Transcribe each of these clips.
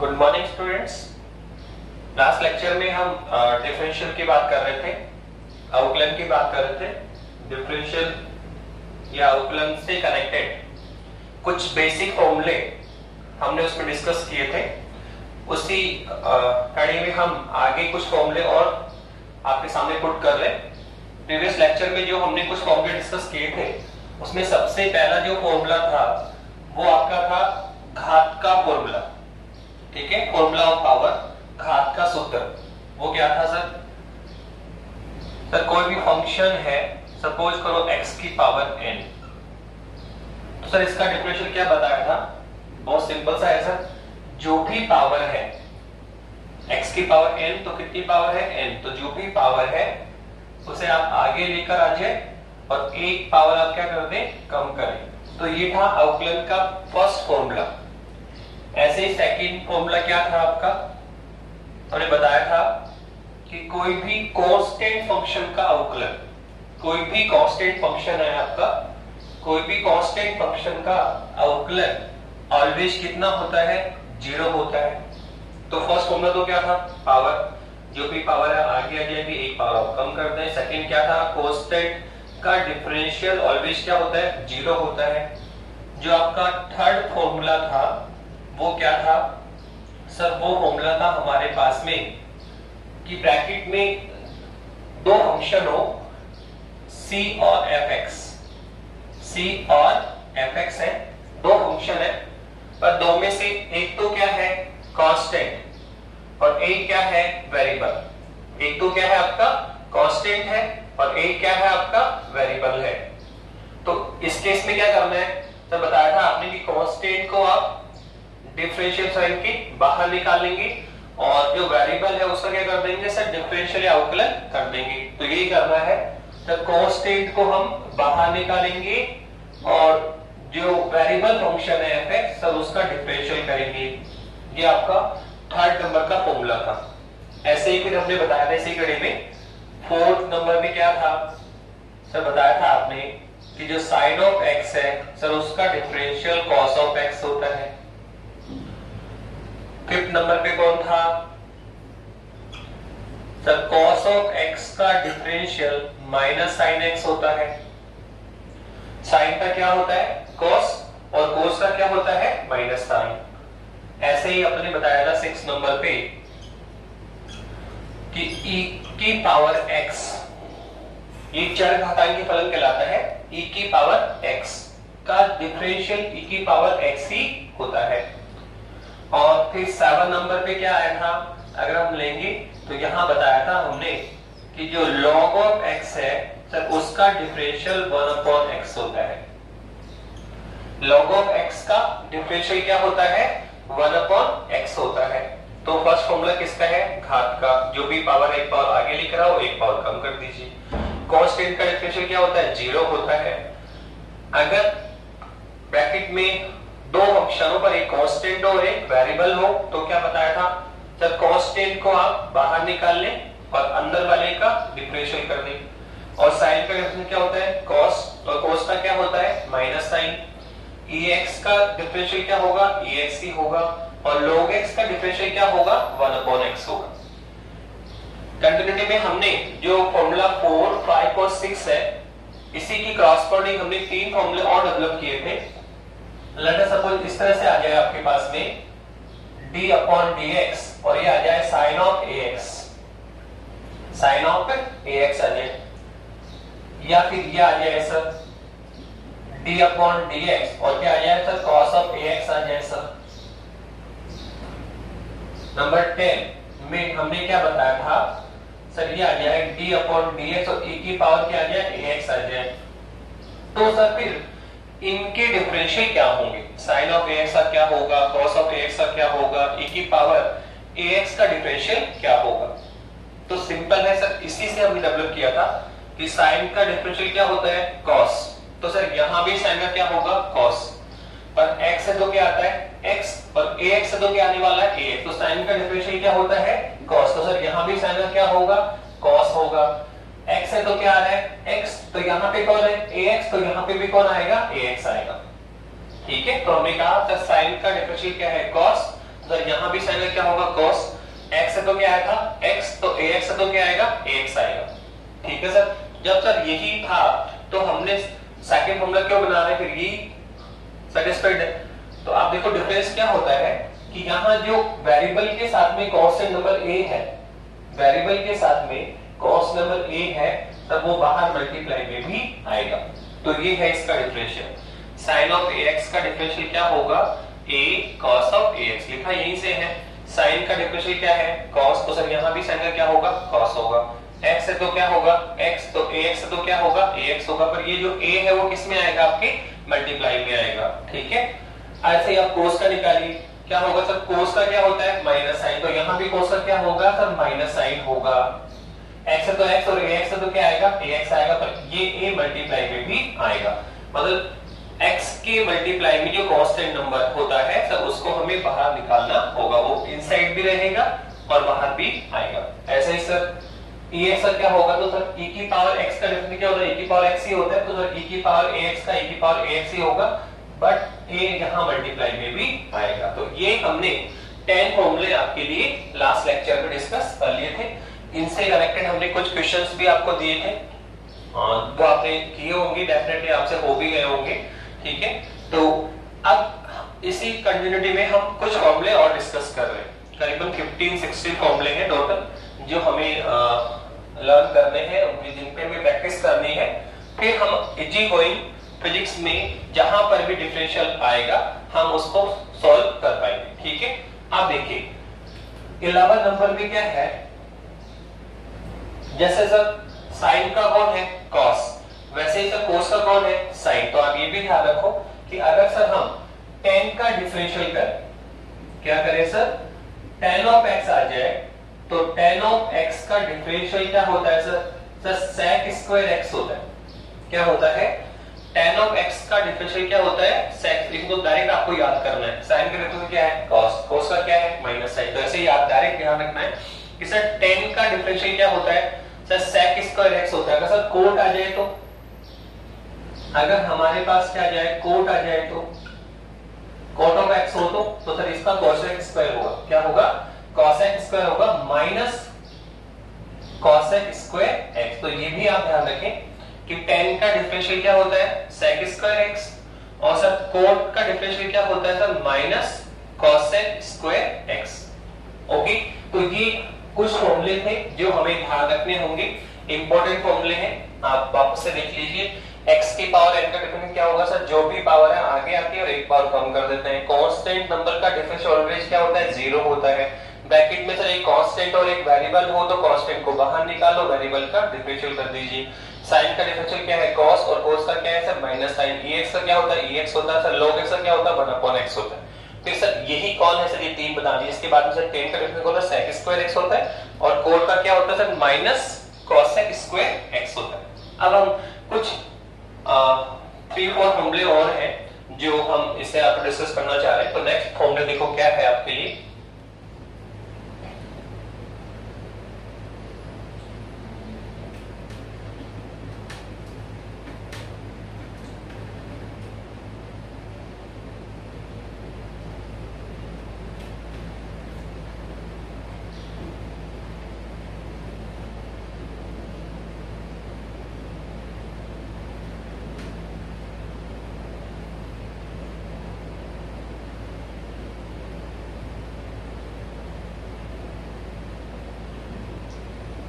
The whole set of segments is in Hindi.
Good morning students last lecture में हम डिफरेंशियल की बात कर रहे थे आउटलाइन की बात कर रहे थे डिफरेंशियल या आउटलाइन से कनेक्टेड कुछ बेसिक फॉर्मूले हमने उसमें डिस्कस किए थे। उसी कड़ी में हम आगे कुछ फॉर्मूले और आपके सामने पुट कर रहे प्रीवियस लेक्चर में जो हमने कुछ फॉर्मूले डिस्कस किए थे, उसमें सबसे पहला जो फॉर्मूला था, वो आपका था घात का फॉर्मूला ठीक है? फॉर्मूला ऑफ़ पावर घात का सूत्र। वो क्या था सर सर कोई भी फ़ंक्शन है सपोज़ करो x की पावर n तो सर इसका डिफरेंशियल क्या बताया था? बहुत सिंपल सा है सर जो भी पावर है, x की पावर n तो कितनी पावर है? n. तो जो भी पावर है, उसे आप आगे लेकर आ जाए और एक पावर आप क्या कर दें? कम करें। तो ये था आउटलाइन का फ़र्स्ट फॉर्मूला ऐसे ही सेकंड फॉर्मूला क्या था आपका? हमने बताया था कि कोई भी कांस्टेंट फ़ंक्शन का अवकलन, कोई भी कांस्टेंट फ़ंक्शन है आपका, कोई भी कांस्टेंट फ़ंक्शन का अवकलन ऑलवेज कितना होता है? ज़ीरो होता है। तो फ़र्स्ट फॉर्मूला तो क्या था? पावर जो भी पावर है, आगे आ जाएगी, एक पावर आप कम कर दें। सेकंड क्या था? कांस्टेंट का डिफरेंशियल ऑलवेज क्या होता है? ज़ीरो होता है। जो आपका थर्ड फॉर्मूला था वो क्या था? सर, वो फॉर्मूला था हमारे पास में कि ब्रैकेट में दो फ़ंक्शन हो, c और fx c और fx है, दो फ़ंक्शन है, पर दो में से एक तो क्या है? कांस्टेंट और एक क्या है? वेरिएबल एक तो क्या है आपका? कांस्टेंट है, और एक क्या है आपका? वेरिएबल है। तो इस केस में क्या करना है? सर, बताया था आपने कि कांस्टेंट को आप डिफरेंशियल साइन की बाहर निकाल लेंगे और जो वेरिएबल है उसका क्या कर देंगे सर डिफरेंशियल या कर देंगे। तो यही करना है। तो कांस्टेंट को हम बाहर निकालेंगे और जो वेरिएबल फ़ंक्शन है एफ़ सर उसका डिफरेंशियल करेंगे। ये आपका थर्ड नंबर का फॉर्मूला था। ऐसे ही फिर हमने बताया था इसी कड़ी में। फोर्थ नंबर में क्या था? सर बताया था आपने कि जो साइन ऑफ़ एक्स है सर उसका डिफरेंशियल कॉस ऑफ़ एक्स होता है। फिफ्थ नंबर पे कौन था? सर कॉस ऑफ़ एक्स का डिफरेंशियल माइनस साइन एक्स होता है। साइन का क्या होता है? कॉस और कोस का क्या होता है? माइनस साइन ऐसे ही अपने बताया था सिक्स नंबर पे कि e की पावर x, ये चर घातांकी फलन कहलाता है e की पावर x का डिफरेंशियल e की पावर x ही होता है। और फिर सेवन नंबर पे क्या आया था? अगर हम लेंगे तो यहाँ बताया था हमने कि जो log ऑफ़ x है सर उसका डिफरेंशियल वन अपॉन एक्स होता है। Log ऑफ़ x का डिफरेंशियल क्या होता है? वन अपॉन एक्स होता है। तो फ़र्स्ट फॉर्मूला किसका है? घात का। जो भी पावर एक पावर आगे लिख रहा हो, एक पावर कम कर दीजिए। कांस्टेंट का डिफरेंशियल क्या होता है? ज़ीरो होता है। अगर ब्रैकेट में दो फंक्शनों पर, एक कांस्टेंट और एक वेरिएबल हो तो क्या बताया था? जब कांस्टेंट को आप बाहर निकाल लें और अंदर वाले का डिफरेंशियल कर दें। और साइन का क्या होता है? cos, और cos का क्या होता है? माइनस साइन ex का डिफरेंशियल क्या होगा? Ex ही होगा। और log x का डिफरेंशियल क्या होगा? 1 अपॉन x होगा। कंटिन्यूटी में हमने जो फॉर्मूला 4 5 और 6 है, इसी की क्रॉसपोर्डिंग हमने तीन फॉर्मूले और डेवलप किए थे। लेट सपोज़ इस तरह से आ जाए आपके पास में d अपॉन dx और ये आ जाए sin of ax sin of ax आ जाए। या फिर ये आ जाए सर d अपॉन dx और क्या आ जाए सर cos ऑफ़ ax आ जाए सर नंबर 10 में, हमने क्या बताया था? सर ये आ जाए d अपॉन dx और e की पावर क्या आ जाए? ax आ जाए। तो सर फिर इनके डिफरेंशियल क्या होंगे? Sin ऑफ़ ax का क्या होगा? Cos ऑफ़ ax का क्या होगा? E की पावर ax का डिफरेंशियल क्या होगा? तो सिंपल है सर, इसी से हमने डेवलप किया था कि sin का डिफरेंशियल क्या होता है? कॉस तो सर, यहाँ भी sin का क्या होगा? कॉस पर x से तो क्या आता है? X. और ax से तो क्या आने वाला है? Ax तो साइन का डिफरेंशियल क्या होता है? Cos. तो सर, यहाँ भी sin का क्या होगा? Cos होगा। X है तो क्या आ रहा है? X तो यहाँ पे कौन है? Ax तो यहाँ पे भी कौन आएगा? Ax आएगा। ठीक है? तो हमने कहा सर sin का डिफरेंशियल क्या है? Cos सर, यहाँ भी साइन क्या होगा? Cos x से तो क्या आया था x तो ax से तो क्या आएगा? Ax आएगा। ठीक है सर? जब सर, यही था तो हमने सेकंड फॉर्मूला क्यों बना रहे हैं फिर ये? सेटिस्फाइड है। तो आप देखो डिफरेंस क्या होता है कि यहाँ जो वेरिएबल के साथ में कांस्टेंट नंबर ए है वेरिएबल के साथ में कॉस नंबर a है, तब वो बाहर मल्टीप्लाई में भी आएगा। तो ये है इसका डिफरेंशियल साइन ऑफ़ ax का डिफरेंशियल क्या होगा? A cos ऑफ़ ax लिखा यहीं से है। साइन का डिफरेंशियल क्या है? Cos तो सर यहाँ भी साइन का क्या होगा? Cos होगा। X से तो क्या होगा? X तो ax से तो क्या होगा? Ax होगा। पर ये जो a है, वो किसमें आएगा? आपके मल्टीप्लाई में आएगा। ठीक है? ऐसे ही आप cos का निकालिए। क्या होगा? सर, cos का क्या होता है? माइनस साइन तो यहाँ भी cos का क्या होगा? सर माइनस साइन होगा। X है तो x और ax से तो क्या आएगा? Ax आएगा पर ये a मल्टीप्लाई में भी आएगा। मतलब x के मल्टीप्लाई में जो कांस्टेंट नंबर होता है सर उसको हमें बाहर निकालना होगा। वो इनसाइड भी रहेगा और बाहर भी आएगा। ऐसे ही सर ex सर क्या होगा? तो सर e की पावर x का डेफिनेट क्या होता है e की पावर x ही होता है तो सर e की पावर ax का e की पावर ax ही होगा। बट a यहाँ मल्टीप्लाई में भी आएगा। तो ये हमने 10 फॉर्मूले आपके लिए लास्ट लेक्चर में डिस्कस कर लिए थे। इनसे कनेक्टेड हमने कुछ क्वेश्चंस भी आपको दिए थे? वो आपने किए होंगे डेफिनेटली आपसे हो भी गए होंगे ठीक है? तो अब इसी कंटिन्यूटी में हम कुछ फॉर्मूले और डिस्कस कर रहे हैं। करीबन 15 16 फॉर्मूले हैं टोटल जो हमें लर्न करने हैं जिन पे हमें प्रैक्टिस करनी है। फिर हम इजी गोइंग फिजिक्स में जहाँ पर भी डिफरेंशियल आएगा हम उसको सॉल्व कर पाएँगे ठीक है? आप देखिए इलेवन नंबर में क्या है? जैसे सर साइन का कौन है? कॉस वैसे ही सर कोस का कौन है? साइन तो आप ये भी ध्यान रखो कि अगर सर हम टेन का डिफरेंशियल करें, क्या करें सर? टेन ऑफ़ एक्स आ जाए तो टेन ऑफ़ एक्स का डिफरेंशियल क्या होता है sir? Sir, sec square x होता है। क्या होता है? टेन ऑफ़ एक्स का डिफरेंशियल क्या होता है? sec, इसको डायरेक्ट आपको याद करना है। साइन का डिफरेंशियल क्या है? cos. cos का क्या है? माइनस साइन तो ऐसे ही आप डायरेक्ट ध्यान रखना है कि सर टेन का डिफरेंशियल क्या होता है? सर, sec स्क्वायर एक्स होता है। अगर सर कोट आ जाए तो? अगर हमारे पास क्या जाए कोट आ जाए तो? कोट ऑफ़ एक्स हो तो? तो सर, इसका cosec स्क्वायर होगा। क्या होगा? Cosec स्क्वायर होगा माइनस cosec स्क्वायर x तो ये भी आप ध्यान रखें कि tan का डिफरेंशियल क्या होता है? sec स्क्वायर x और सर कोट का डिफरेंशियल क्या होता है? Sir minus cosec square x okay तो ये कुछ फॉर्मूले थे जो हमें ध्यान रखने होंगे। इंपॉर्टेंट फॉर्मूले हैं। आप वापस से देख लीजिए। X की पावर n का डिफरेंस क्या होगा सर? जो भी पावर है, आगे आती है और एक पावर कम कर देते हैं। कांस्टेंट नंबर का डिफरेंस ऑलवेज क्या होता है? ज़ीरो होता है। ब्रैकेट में सर एक कांस्टेंट और एक वेरिएबल हो तो कांस्टेंट को बाहर निकालो वेरिएबल का डिफरेंशियल कर दीजिए। साइन का डिफरेंशियल क्या है? Cos और cos का क्या है सर? माइनस साइन ex का क्या होता है? Ex होता है। सर, log x का क्या होता है? 1 upon x होता है। फिर सर, यही कॉल है सर, ये तीन बता दीजिए। इसके बाद में सर टेन का डिफरेंस होता है sec स्क्वायर एक्स होता है और कोर का क्या होता है sir minus cosec square x होता है। अब हम कुछ थ्री फोर फॉर्मूले और हैं, जो हम इसे आप डिस्कस करना चाह रहे हैं। तो नेक्स्ट फॉर्मूले देखो, क्या है आपके लिए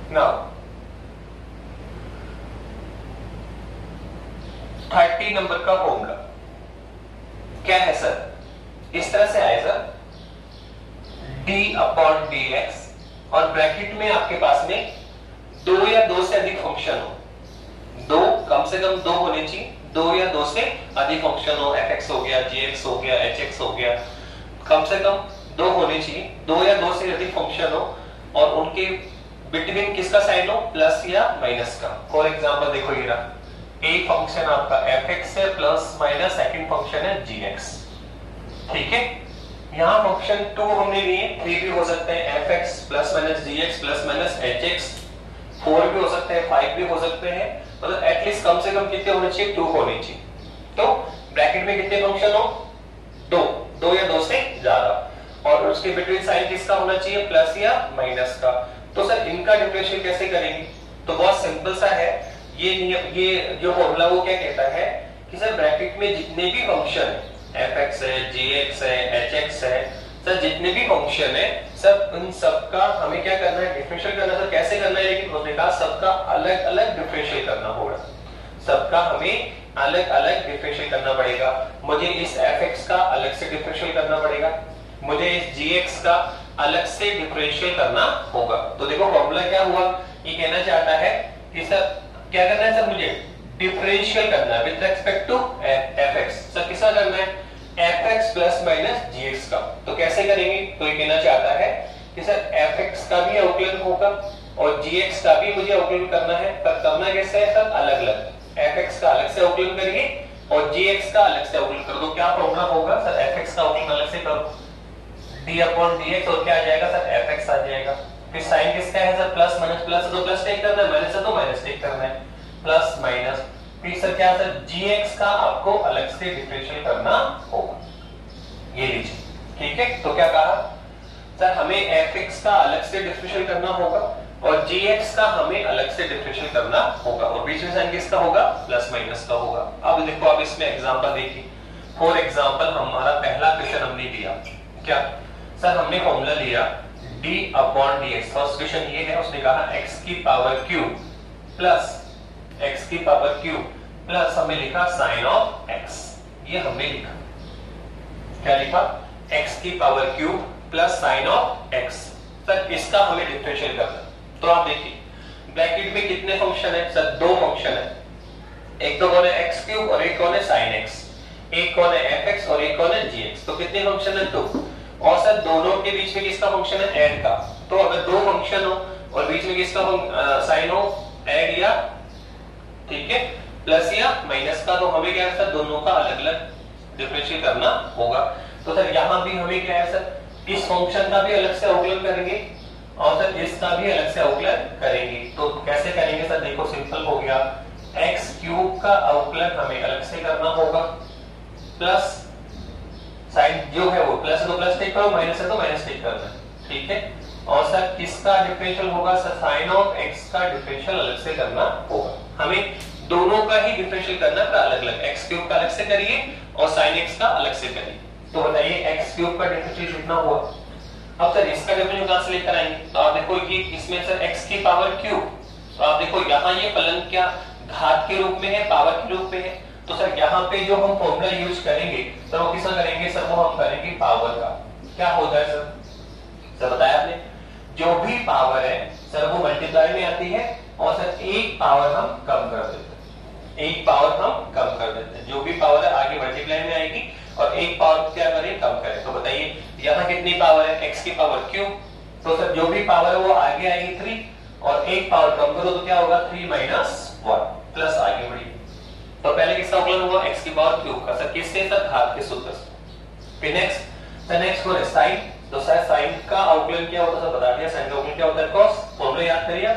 now थर्टी नंबर का फॉर्मूला क्या है सर? इस तरह से आए sir. D upon D X और ब्रैकेट में आपके पास में दो या दो से अधिक फ़ंक्शन हो। दो, कम से कम दो होने चाहिए। दो या दो से अधिक फ़ंक्शन हो। एफ़ एक्स हो गया जी हो गया एच एक्स हो गया। कम से कम दो होने चाहिए। दो या दो से अधिक फ़ंक्शन हो और उनके बिटवीन किसका साइन हो? प्लस या माइनस का। फॉर एग्ज़ाम्पल देखो ये रहा। एक फ़ंक्शन आपका एफ़ एक्स है प्लस माइनस सेकंड फ़ंक्शन है जी एक्स ठीक है? यहाँ फ़ंक्शन टू हमने लिए थ्री भी हो सकते हैं F X plus minus G X plus minus H X four भी हो सकते हैं फाइव भी हो सकते हैं। मतलब एटलीस्ट कम से कम कितने होने चाहिए? टू होने चाहिए। तो ब्रैकेट में कितने फ़ंक्शन हो? दो। दो या दो से ज़्यादा। और उसके बिटवीन साइन किसका होना चाहिए? प्लस या माइनस का। तो सर इनका डिफरेंशियल कैसे करेंगे? तो बहुत सिंपल सा है। ये ये जो फॉर्मूला वो क्या कहता है कि सर ब्रैकेट में जितने भी फ़ंक्शन एफ़ एक्स है जी एक्स है एच एक्स है, सर जितने भी फ़ंक्शन है सब उन सबका हमें क्या करना है डिफरेंशियल करना सर कैसे करना है? लेकिन उसने कहा सबका अलग अलग डिफरेंशियल करना होगा। सबका हमें अलग अलग डिफरेंशियल करना पड़ेगा। मुझे इस एफ़ एक्स का अलग से डिफरेंशियल करना पड़ेगा। मुझे इस जी एक्स का अलग से डिफरेंशियल करना होगा। तो देखो फॉर्मूला क्या हुआ? ये कहना चाहता है कि सर क्या करना है सर मुझे? डिफरेंशियल करना है with respect to F X sir किसका करना है? F X plus minus G X का। तो कैसे करेंगे? तो ये कहना चाहता है कि सर एफ़ एक्स का भी अवकलन होगा और जी एक्स का भी मुझे अवकलन करना है, पर करना कैसे है सर? अलग अलग एफ़ एक्स का अलग से अवकलन करिए और जी एक्स का अलग से अवकलन कर। दो क्या प्रॉब्लम होगा? सर एफ़ एक्स का अवकलन अलग से करो। डी अपॉन डी एक्स और क्या आ जाएगा? सर एफ़ एक्स आ जाएगा। फिर साइन किसका है सर? प्लस, माइनस, प्लस तो प्लस टेक करना है, माइनस तो माइनस टेक करना है। Plus, minus. फिर सर क्या सर? Gx का आपको अलग से डिफरेंशियल करना होगा। ये लीजिए, ठीक है? तो क्या कहा? सर, हमें fx का अलग से डिफरेंशियल करना होगा और gx का हमें अलग से डिफरेंशियल करना होगा। और बीच में साइन किसका होगा? प्लस, माइनस का होगा। अब देखो आप इसमें एग्जांपल देखिए। फॉर एग्जांपल हमारा पहला क्वेश्चन हमने दिया क्या सर, हमने फॉर्मूला लिया d upon dx. First question ये है, उसने कहा x की पावर क्यूब प्लस x की पावर क्यूब प्लस हमने लिखा साइन ऑफ़ x. ये हमने लिखा। क्या लिखा? x की power cube plus sine of x. Sir, इसका हमें डिफरेंशियल करना तो आप देखिए ब्रैकेट में कितने फ़ंक्शन है? सर, दो फ़ंक्शन है। एक तो कौन है एक्स क्यूब और एक कौन है साइन एक्स एक कौन है एफ़ एक्स और एक कौन है जी एक्स तो कितने फ़ंक्शन है? दो। और सर, दोनों के बीच में किसका फ़ंक्शन है? एड का। तो अगर दो फ़ंक्शन हो और बीच में किसका साइन हो ऐड या, ठीक है प्लस या माइनस का तो हमें क्या है सर? दोनों का अलग अलग डिफरेंशिएट करना होगा। तो सर, यहाँ भी हमें क्या है सर? इस फ़ंक्शन का भी अलग से अवकलन करेंगे और सर, इसका भी अलग से अवकलन करेंगे। तो कैसे करेंगे सर? देखो सिंपल हो गया। एक्स क्यूब का अवकलन हमें अलग से करना होगा। प्लस साइन जो है वो, प्लस है तो प्लस टेक करो, माइनस है तो माइनस टेक करना ठीक है? और सर, किसका डिफरेंशियल होगा? सर साइन ऑफ़ x का डिफरेंशियल अलग से करना होगा। हमें दोनों का ही डिफरेंशियल करना था अलग अलग एक्स क्यूब का अलग से करिए और साइन एक्स का अलग से करिए। तो बताइए एक्स क्यूब का डिफरेंशियल कितना हुआ? अब सर, इसका डिफरेंशियल कहाँ से लेकर आएँगे? तो आप देखो ये इसमें सर एक्स की पावर क्यूब तो आप देखो, यहाँ ये फलन क्या, घात के रूप में है पावर के रूप में है। तो सर, यहाँ पे जो हम फॉर्मूला यूज़ करेंगे, सर वो किसका करेंगे? सर, वो हम करेंगे पावर का। क्या होता है, सर? सर, बताया आपने? जो भी पावर है, सर, वो मल्टीप्लाई में आती है और सर, एक पावर हम कम कर देते हैं। एक पावर हम कम कर देते हैं। जो भी पावर है, आगे मल्टीप्लाई में आएगी और एक पावर क्या करें? कम करें। तो बताइए, यहाँ कितनी पावर है? एक्स की पावर क्यों? तो सर, जो भी पावर है, वो आगे आएगी थ्री और एक पावर कम करो तो क्या होगा? थ्री माइनस वन प्लस आगे बढ़ी तो पहले किसका अवकलन हुआ एक्स की पावर क्यूब का। सर किससे? सर घात के सूत्र से। फिर नेक्स्ट सर नेक्स्ट हो साइन तो सर साइन का अवकलन क्या होता है? बता दिया। साइन का अवकलन क्या होता है? कॉस फॉर्मूला याद करिए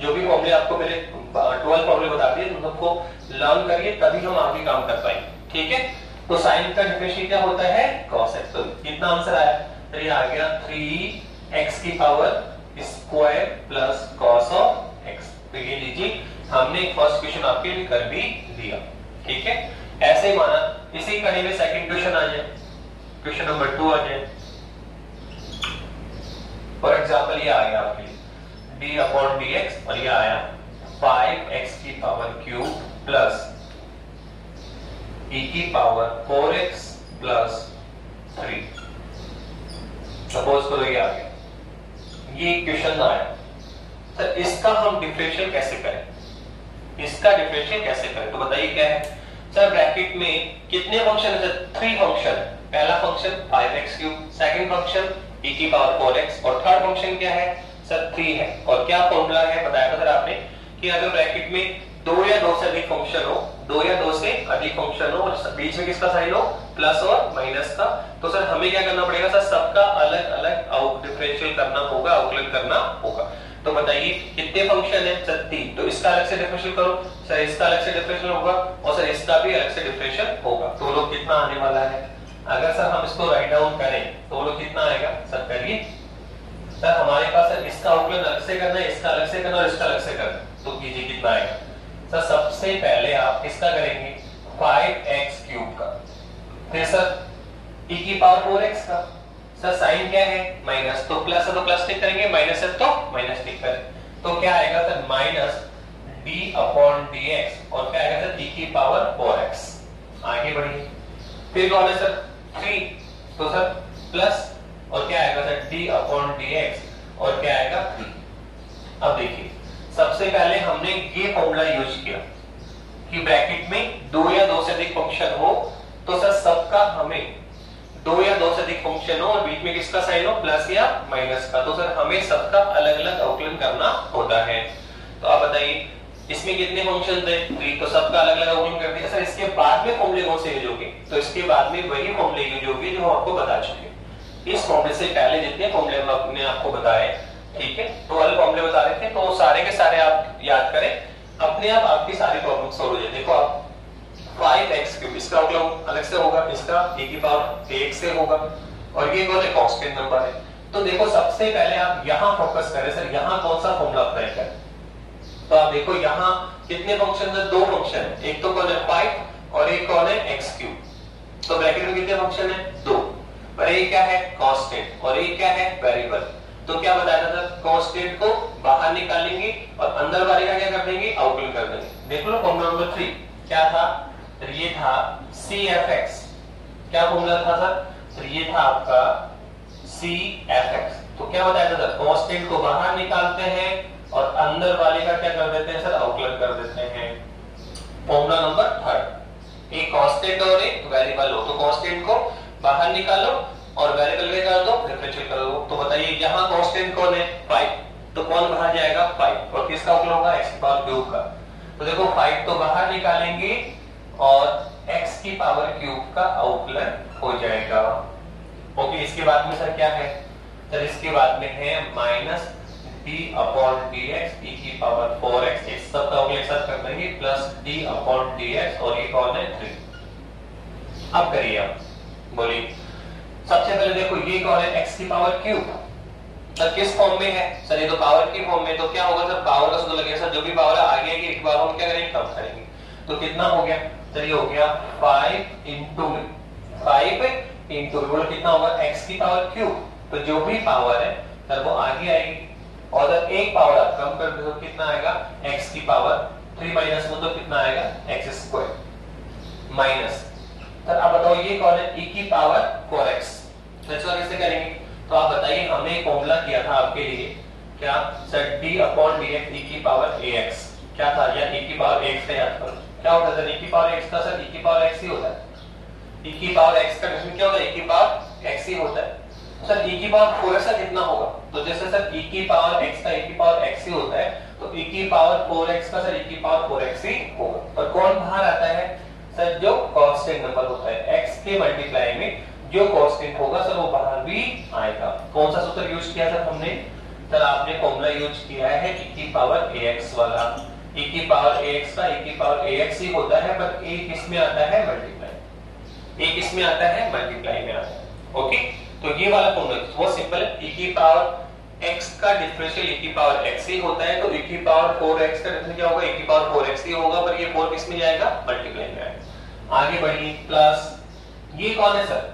जो भी फॉर्मूले आपको पहले ट्वेल्व फॉर्मूले बता दिए। तो सबको लर्न करिए, तभी हम आगे काम कर पाएँगे। ठीक है? तो साइन का डिफरेंशियल क्या होता है? cos x तो कितना आंसर आया? तो ये आ गया 3x की power square plus cos of x तो ये लीजिए हमने फ़र्स्ट क्वेश्चन आपके लिए कर भी दिया। ठीक है? ऐसे ही माना, इसी कड़ी में सेकंड क्वेश्चन आ जाए। क्वेश्चन नंबर टू आ जाए। फॉर एग्जांपल ये आ गया आपके लिए। d अपॉन dx और ये आया 5x की पावर क्यूब प्लस e की power 4x plus three suppose करो ये आ गया। ये क्वेश्चन आया। सर इसका हम डिफरेंशियल कैसे करें? इसका डिफरेंशियल कैसे करें? तो बताइए क्या है? सर, ब्रैकेट में कितने फ़ंक्शन है? थ्री फ़ंक्शन पहला function 5x cube second function e की पावर 4x और थर्ड फ़ंक्शन क्या है? सर थ्री है। और क्या फॉर्मूला है? बताया था सर आपने कि अगर ब्रैकेट में दो या दो से अधिक फ़ंक्शन हो, दो या दो से अधिक फ़ंक्शन हो, और बीच में किसका साइन हो? प्लस और माइनस का। तो सर, हमें क्या करना पड़ेगा? सर, सबका अलग अलग आउट डिफरेंशियल करना होगा अवकलन करना होगा। तो बताइए, कितने फ़ंक्शन है सर? तीन। तो इसका अलग से डिफरेंशियल करो। सर, इसका अलग से डिफरेंशियल होगा और सर, इसका भी अलग से डिफरेंशियल होगा। तो लोग कितना आने वाला है? अगर सर, हम इसको राइट डाउन करें तो लोग कितना आएगा? सर, करिए। सर, हमारे पास सर, इसका आउटलाइन अलग से करना है, इसका अलग से करना और इसका अलग से करना तो कीजिए कितना आएगा? सर, सबसे पहले आप किसका करेंगे? 5x क्यूब का। फिर सर e की पावर 4x का। सर साइन क्या है? माइनस तो प्लस है तो प्लस टिक करेंगे, माइनस है तो माइनस टिक करें। तो क्या आएगा sir? Minus d upon dx और क्या आएगा सर? e की पावर 4x आगे बढ़िए। फिर कौन है सर? 3 तो सर प्लस और क्या आएगा सर? d अपॉन dx और क्या आएगा? 3 अब देखिए, सबसे पहले हमने ये फॉर्मूला यूज़ किया कि ब्रैकेट में दो या दो से अधिक फ़ंक्शन हो तो सर सबका हमें दो या दो से अधिक फ़ंक्शन हो और बीच में किसका साइन हो? प्लस या माइनस का। तो सर हमें सबका अलग अलग आउटलाइन करना होता है। तो आप बताइए, इसमें कितने फ़ंक्शन थे थ्री तो सबका अलग अलग आउटलाइन कर दिया सर इसके बाद में फॉर्मूले कौन से यूज़ होंगे? तो इसके बाद में वही फॉर्मूले यूज़ होंगे जो हम आपको बता चुके इस फॉर्मूले से पहले जितने फॉर्मूले हमने आपको बताए, ठीक है? तो वाले फॉर्मूले बता रहे थे तो सारे के सारे आप याद करें। अपने आप आपकी सारी प्रॉब्लम सॉल्व हो जाए। देखो, आप 5x क्यूब इसका आउटलाइन अलग से होगा, इसका e की पावर ax से होगा, और ये है कांस्टेंट नंबर है। तो देखो, सबसे पहले आप यहाँ फोकस करें सर यहाँ कौन सा फॉर्मूला अप्लाई करें? तो आप देखो, यहाँ कितने फ़ंक्शन है? दो फ़ंक्शन एक तो कौन है? 5 और एक कौन है? x क्यूब तो ब्रैकेट में कितने फ़ंक्शन है? दो। पर ये क्या है? कांस्टेंट और ये क्या है? वेरिएबल तो क्या बताया था कांस्टेंट को बाहर निकालेंगे और अंदर वाले का क्या कर देंगे? आउटलाइन कर देंगे। देख लो फॉर्मूला नंबर थ्री क्या था? तो ये था सी एफ़ एक्स क्या फॉर्मूला था सर? तो ये था आपका सी एफ़ एक्स तो क्या बताया था सर? कांस्टेंट को बाहर निकालते हैं और अंदर वाले का क्या कर देते हैं सर? आउटलाइन कर देते हैं। फॉर्मूला नंबर थर्ड एक कांस्टेंट और एक वेरिएबल हो। तो कांस्टेंट को बाहर निकालो और वेरिएबल में कर दो डिफरेंशियल कर। दो तो बताइए, यहाँ कांस्टेंट कौन है? 5 तो कौन बाहर जाएगा? 5 और किसका आउटलाइन होगा? की पावर क्यूब का। तो देखो 5 तो बाहर निकालेंगे। और x की पावर क्यूब का आउटलाइन हो जाएगा। ओके इसके बाद में सर क्या है? सर इसके बाद में है minus d upon dx e की पावर 4x इस सब का आउटलाइन साथ कर देंगे प्लस d अपॉन dx, और ये कौन है? 3 अब करिए आप, बोलिए। सबसे पहले देखो, ये कौन है? x की पावर क्यूब सर किस फॉर्म में है? सर ये तो पावर की फॉर्म में तो क्या होगा? सर पावर का सूत्र लगेगा सर जो भी पावर है आगे की एक बार हम क्या करेंगे? कम करेंगे। तो कितना हो गया? सर ये हो गया 5 इंटू फाइव इंटू बोलो कितना होगा? X की पावर क्यूब तो जो भी पावर है, सर वो आगे आएगी। और अगर एक पावर आप कम कर दो तो कितना आएगा? X की पावर 3 माइनस में तो कितना आएगा? X स्क्वायर माइनस सर आप बताओ ये कौन है? E की पावर 4x नेचुरल कैसे करेंगे? तो आप बताइए, हमने एक फॉर्मूला किया था आपके लिए। क्या? Sir D upon dx e की पावर ax क्या था? या e की पावर x से याद करो। होता है सर e की पावर x का सर e की पावर x ही होता है e की पावर x का डेफिनेशन क्या होता है e की पावर x ही होता है सर e की पावर 4x का कितना होगा तो जैसे सर e की पावर x का e की पावर x ही होता है तो e की पावर 4x का सर e की पावर 4x ही होगा और कौन बाहर आता है सर जो कांस्टेंट नंबर होता है x के मल्टीप्लाई में जो कांस्टेंट होगा सर वो बाहर भी आएगा कौन सा सूत्र यूज़ किया सर हमने सर आपने फॉर्मूला यूज़ किया है e की पावर ax वाला e की पावर ax का e की पावर ax ही होता है, पर a किसमें आता है? मल्टीप्लाई a किसमें आता है? मल्टीप्लाई में आता है. ओके तो ये वाला फॉर्मूला बहुत सिंपल है. e की पावर x का डिफरेंशियल e की पावर x ही होता है तो e की पावर 4x का डिफरेंशियल क्या होगा? e की पावर 4x ही होगा, पर ये 4 किसमें जाएगा? मल्टीप्लाई में आएगा. आगे बढ़िए प्लस ये कौन है सर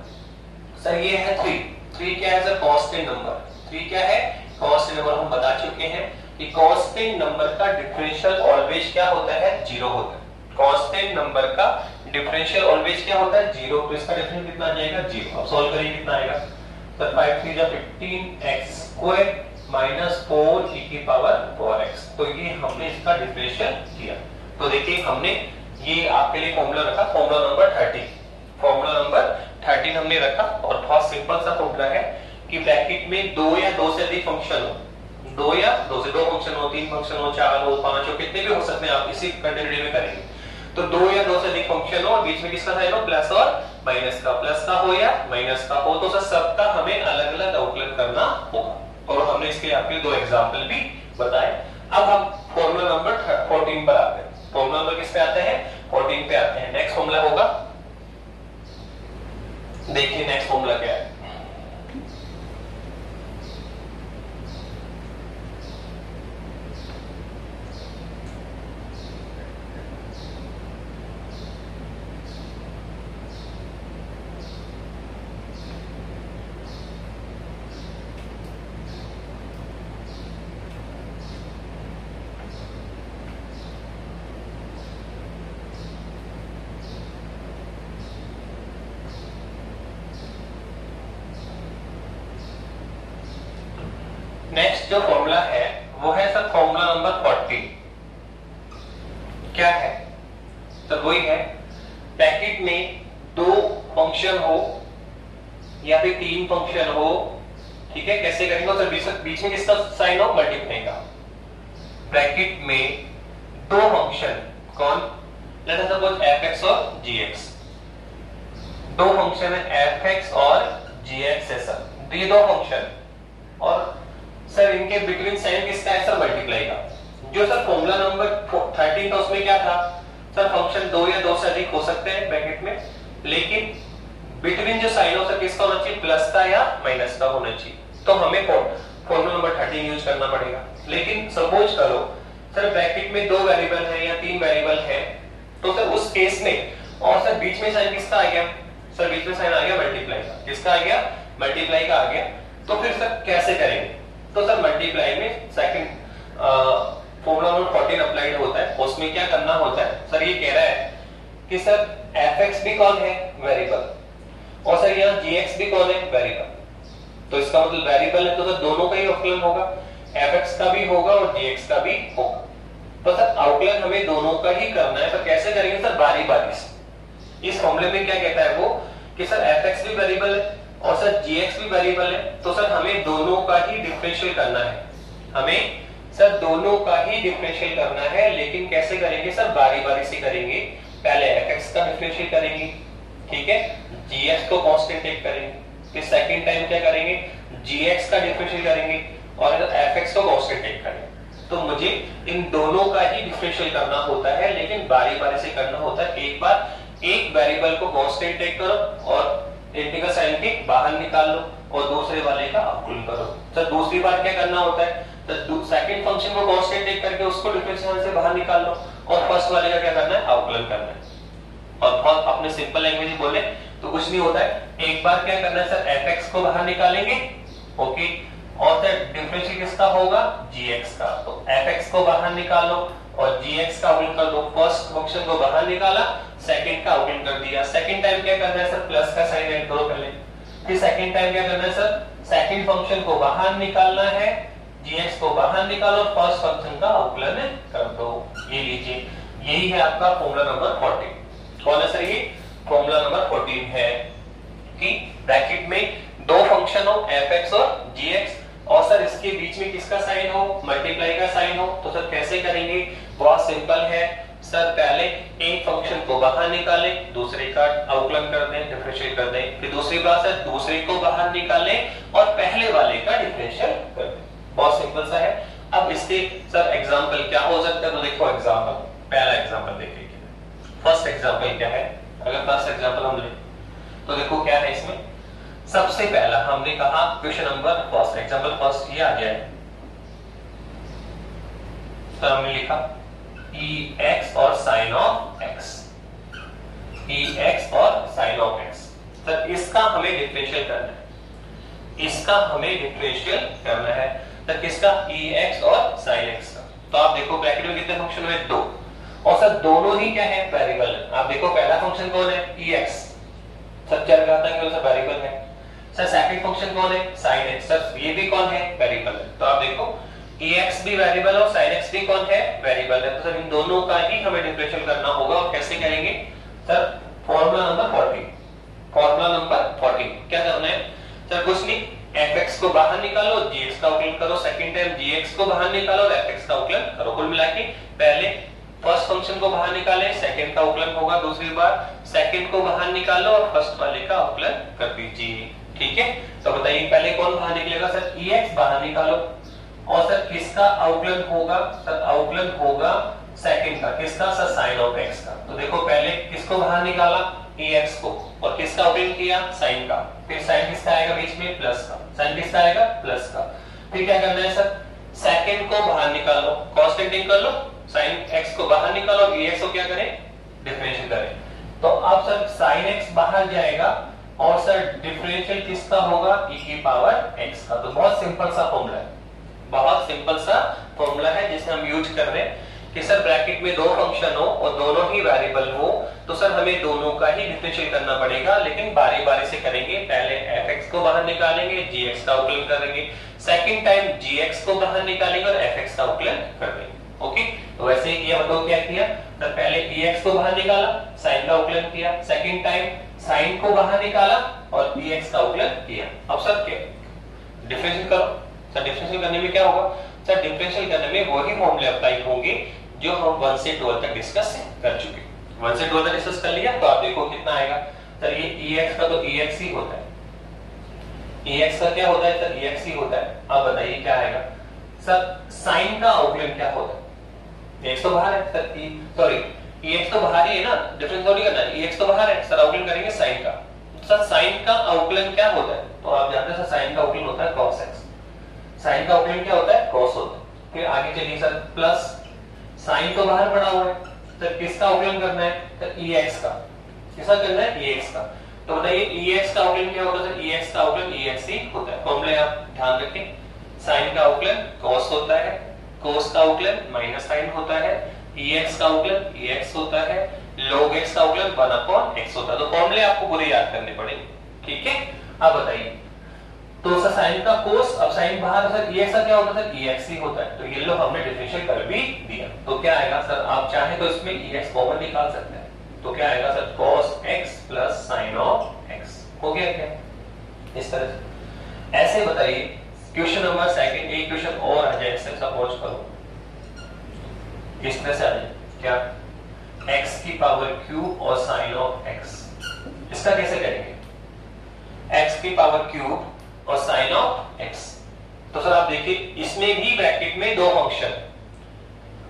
सर ये है 3 3 क्या है सर कांस्टेंट नंबर 3 क्या है? कांस्टेंट नंबर हम बता चुके हैं. कि कांस्टेंट नंबर का डिफरेंशियल ऑलवेज क्या होता है? ज़ीरो होता है। कांस्टेंट नंबर का डिफरेंशियल ऑलवेज क्या होता है? ज़ीरो। तो इसका डिफरेंशियल कितना आ जाएगा? ज़ीरो। अब सॉल्व करिए कितना आएगा? सर 5 3 जा 15x square minus four E की पावर फोर एक्स तो ये हमने इसका डिफरेंशियल किया। तो देखिए हमने ये आपके लिए फॉर्मूला रखा। Formula number thirteen formula number thirteen हमने रखा। और बहुत सिंपल सा फॉर्मूला है कि ब्रैकेट में दो या दो से अधिक फ़ंक्शन हो। दो या दो से दो फ़ंक्शन हो, तीन फ़ंक्शन हो, चार हो, पाँच हो, कितने भी हो सकते हैं, आप इसी कंटिन्यूटी में करेंगे। तो दो या दो से अधिक फ़ंक्शन हो, और बीच में किसका हो? प्लस और माइनस का। प्लस का हो या माइनस का हो तो सर सबका हमें अलग अलग आउटलाइन करना होगा। और हमने इसके आपके दो एग्ज़ाम्पल भी बताए। अब हम फॉर्मूला नंबर 14 पर आते हैं। फॉर्मूला नंबर किस पे आते हैं? 14 पे आते हैं। नेक्स्ट फॉर्मूला होगा। देखिए नेक्स्ट फॉर्मूला क्या है नेक्स्ट जो फॉर्मूला है वो है सर फॉर्मूला नंबर फोर्टी क्या है तो वही है पैकेट में दो फ़ंक्शन हो या फिर तीन फ़ंक्शन हो ठीक है कैसे करेंगे में किसका साइन हो मल्टीप्लाई का ब्रैकेट में दो फ़ंक्शन कौन? लेट सपोज़ fx और gx दो फ़ंक्शन है fx और gx है सर ये दो फ़ंक्शन और सर इनके बिटवीन साइन किसका है सर मल्टीप्लाई का. जो सर फॉर्मूला नंबर 13 था, उसमें क्या था? सर फ़ंक्शन दो या दो से अधिक हो सकते हैं ब्रैकेट में. लेकिन बिटवीन जो साइन हो सर किसका होना चाहिए? प्लस का या माइनस का होना चाहिए. तो हमें फॉर्मूला नंबर 13 यूज़ करना पड़ेगा। लेकिन सपोज़ करो सर ब्रैकेट में दो वेरिएबल है या तीन वेरिएबल है तो सर उस केस में, और सर बीच में साइन किसका आ गया? सर बीच में साइन आ गया मल्टीप्लाई का। किसका आ गया? मल्टीप्लाई का आ गया। तो फिर सर कैसे करेंगे? तो सर मल्टीप्लाई में सेकंड फॉर्मूला नंबर 14 अप्लाइड होता है। उसमें क्या करना होता है? सर ये कह रहा है कि सर fx भी कौन है? वेरिएबल और सर यहाँ gx भी कौन है? वेरिएबल तो इसका मतलब वेरिएबल है तो सर दोनों का ही अवकलन होगा। fx का भी होगा और gx का भी होगा। तो सर आउटलाइन हमें दोनों का ही करना है तो कैसे करेंगे सर? बारी बारी से। इस फॉर्मूले में क्या कहता है वो? कि सर, fx भी वेरिएबल है और सर gx भी वेरिएबल है। तो सर, हमें दोनों का ही डिफरेंशियल करना है। हमें सर, दोनों का ही डिफरेंशियल करना है, लेकिन कैसे करेंगे सर? बारी बारी से करेंगे। पहले fx का डिफरेंशियल करेंगे, ठीक है? gx को कांस्टेंट टेक करेंगे। फिर सेकंड टाइम क्या करेंगे? Gx का डिफरेंशियल करेंगे और fx को कांस्टेंट टेक करेंगे। तो मुझे इन दोनों का ही डिफरेंशियल करना होता है, लेकिन बारी बारी से करना होता है। एक बार एक वेरिएबल को कांस्टेंट टेक करो और इंटीग्रल साइन के बाहर निकाल लो और दूसरे वाले का अवकलन करो। तो दूसरी बार क्या करना होता है? तो सेकंड फ़ंक्शन को कांस्टेंट टेक करके उसको डिफरेंशियल से बाहर निकाल लो और फ़र्स्ट वाले का क्या करना है? अवकलन करना है। और बहुत अपने सिंपल लैंग्वेज बोले तो कुछ नहीं होता है। एक बार क्या करना है सर? Fx को बाहर निकालेंगे। ओके और सर डिफरेंशियल किसका होगा? Gx का। तो fx को बाहर निकालो और gx का अवकलन कर दो। फ़र्स्ट फ़ंक्शन को बाहर निकाला सेकंड का अवकलन कर दिया। सेकंड टाइम क्या करना है सर? प्लस का साइन ऐड करो पहले। फिर सेकंड टाइम क्या करना है सर? सेकंड फ़ंक्शन को बाहर निकालना है। Gx को बाहर निकालो। फ़र्स्ट फ़ंक्शन का अवकलन कर दो। ये लीजिए। यही है आपका फॉर्मूला नंबर 14 कौन है सर ये? फॉर्मूला नंबर 14 है। कि ब्रैकेट में दो फ़ंक्शन हो, fx और gx और सर इसके बीच में किसका साइन हो मल्टीप्लाई का साइन हो तो सर कैसे करेंगे? बहुत सिंपल है। सर पहले एक फ़ंक्शन को बाहर निकालें, दूसरे का अवकलन कर दें डिफरेंशिएट कर दें, फिर दूसरी बात सर दूसरे को बाहर निकालें और पहले वाले का डिफरेंशियल कर दें। बहुत सिंपल सा है। अब इसके सर एग्जांपल क्या हो सकता है? तो देखो एग्जांपल पहला एग्जांपल देखिए फ़र्स्ट एग्जांपल क्या है? अगर फ़र्स्ट एग्जांपल हम लें तो देखो क्या है इसमें। सबसे पहला हमने कहा question number first, example first, ये आ गया है। तो हमने लिखा ई एक्स और sine of x e x और साइन ऑफ़ एक्स तो इसका हमें डिफरेंशियल करना है। इसका हमें डिफरेंशियल करना है। तो किसका? ई एक्स और साइन एक्स का। तो आप देखो ब्रैकेट में कितने फ़ंक्शन हुए? दो। और सर दोनों ही क्या है? वेरिएबल आप देखो पहला फ़ंक्शन कौन है? ई एक्स सर चरघातांक केवल सर वेरिएबल है? सर सेकंड फ़ंक्शन कौन है? Sin x सर ये भी कौन है? वेरिएबल है। तो आप देखो ax भी वेरिएबल और sin x भी कौन है? वेरिएबल है। तो सर इन दोनों का ही हमें डिफरेंशियल करना होगा और कैसे करेंगे? Sir formula number 40 formula number 40 क्या करना है? सर कुछ नहीं. Fx को बाहर निकालो gx का अवकलन करो. सेकंड टाइम gx को बाहर निकालो और fx का अवकलन करो। कुल मिला के पहले फ़र्स्ट फ़ंक्शन को बाहर निकाले सेकंड का अवकलन होगा दूसरी बार। सेकंड को बाहर निकालो और फ़र्स्ट वाले का अवकलन कर दीजिए। ठीक है? तो बताइए, पहले कौन बाहर निकलेगा? सर, ex बाहर निकालो। और सर, किसका अवकलन होगा? सर अवकलन होगा सेकंड का। किसका? सर साइन ऑफ़ x का। तो देखो, पहले किसको बाहर निकाला? एक्स को। और किसका ऑपरेट किया? साइन का। फिर साइन किसका आएगा बीच में? प्लस का। साइन किसका आएगा? प्लस का। फिर क्या करना है, सर। सेकंड को बाहर निकालो। कॉन्स्टेंट कर लो। साइन एक्स को बाहर निकालो एक्स को क्या करें? डिफरेंशियल करें। तो अब सर साइन एक्स बाहर जाएगा और सर डिफरेंशियल किसका होगा? e की पावर x का। तो बहुत सिंपल सा फॉर्मूला है। बहुत सिंपल सा फॉर्मूला है जिसे हम यूज़ कर रहे हैं कि सर ब्रैकेट में दो फ़ंक्शन हो और दोनों ही वेरिएबल हो तो सर हमें दोनों का ही डिफरेंशियल करना पड़ेगा, लेकिन बारी बारी से करेंगे। पहले fx को बाहर निकालेंगे gx का अवकलन करेंगे। सेकंड टाइम gx को बाहर निकालेंगे और fx का अवकलन कर देंगे ओके तो वैसे ही किया बताओ क्या किया? तो पहले px को बाहर निकाला sin का अवकलन किया। सेकंड टाइम sin को बाहर निकाला और px का अवकलन किया। अब सर क्या? डिफरेंशियल करो। सर डिफरेंशियल करने में क्या होगा? सर डिफरेंशियल करने में वही फॉर्मूले अप्लाई होंगे जो हम वन से ट्वेल्व तक डिस्कस कर चुके वन से ट्वेल्व तक डिस्कस कर लिया तो आप देखो कितना आएगा। सर, ये एक्स का तो एक्स ही होता है। एक्स का क्या होता है? सर एक्स ही होता है। आप बताइए क्या आएगा? सर साइन का आउटलाइन क्या होता है? एक्स तो बाहर है, सर ई सॉरी एक्स तो बाहर ही है ना डिफरेंस थोड़ी करना है एक्स तो बाहर है, सर आउटलाइन करेंगे साइन का। सर साइन का आउटलाइन क्या होता है? तो आप जानते हैं, सर साइन का आउटलाइन होता है cos x साइन का आउटलाइन क्या होता है? Cos होता है। फिर आगे चलिए, सर प्लस साइन तो बाहर पड़ा हुआ है। तो किसका आउटलाइन करना है? तो ई एक्स का। किसका करना है? एक्स का। तो बताइए एक्स का आउटलाइन क्या होता है ई एक्स का ई एक्स ही होता है। फॉर्मूले आप ध्यान रखें साइन का आउटलाइन cos होता है। Cos का आउटलाइन माइनस साइन होता है एक्स का ई एक्स होता है, log x का आउटलाइन 1 अपॉन x होता है। तो फॉर्मूले आपको पूरे याद करने पड़ेंगे, ठीक है? अब बताइए। तो सर साइन का कोस अब साइन बाहर, सर एक्स का क्या होता है ई ही होता है। तो ये लो हमने डिफरेंशियल कर भी दिया। तो क्या आएगा, सर, आप चाहे तो इसमें एक्स कॉमन निकाल सकते हैं। तो क्या आएगा, sir? Cos x sin of x हो गया क्या? इस तरह से। ऐसे बताइए क्वेश्चन नंबर सेकंड, एक क्वेश्चन और आ जाए, इससे सपोज़ करो। इस तरह से आ जाए, क्या? X की पावर q और sin ऑफ़ x इसका कैसे करेंगे? X की पावर क्यूब और साइन ऑफ़ एक्स तो सर, आप देखिए, इसमें भी ब्रैकेट में दो फ़ंक्शन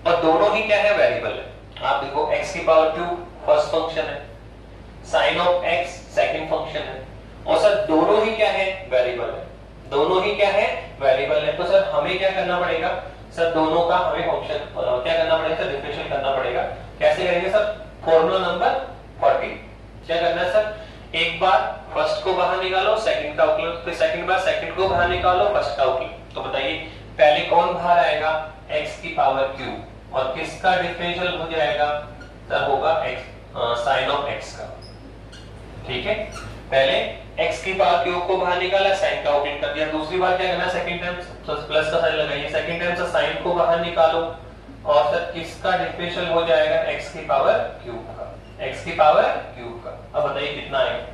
और दोनों ही क्या है? वेरिएबल है। आप देखो, x की पावर टू फ़र्स्ट फ़ंक्शन है। Sine of x second function है। और सर, दोनों ही क्या है? वेरिएबल है। दोनों ही क्या है? वेरिएबल है। तो सर, हमें क्या करना पड़ेगा? सर, दोनों का हमें फ़ंक्शन क्या करना पड़ेगा? सर डिफरेंशियल करना पड़ेगा। कैसे करेंगे सर? फॉर्मूला नंबर 40 क्या करना है सर? एक बार फ़र्स्ट को बाहर निकालो सेकंड का अवकलन फिर सेकंड बार सेकंड को बाहर निकालो फ़र्स्ट का अवकलन तो बताइए, पहले कौन बाहर आएगा? X की पावर क्यूब और किसका डिफरेंशियल हो जाएगा? सर, होगा x साइन ऑफ़ x का। ठीक है? पहले x की पावर क्यूब को बाहर निकाला साइन का अवकलन कर दिया। दूसरी बार क्या करना? सेकंड टाइम तो प्लस का साइन लगाइए। सेकंड टाइम से साइन को बाहर निकालो और सर किसका डिफरेंशियल हो जाएगा? x की पावर क्यूब का। x की पावर क्यूब का। अब बताइए कितना आएगा?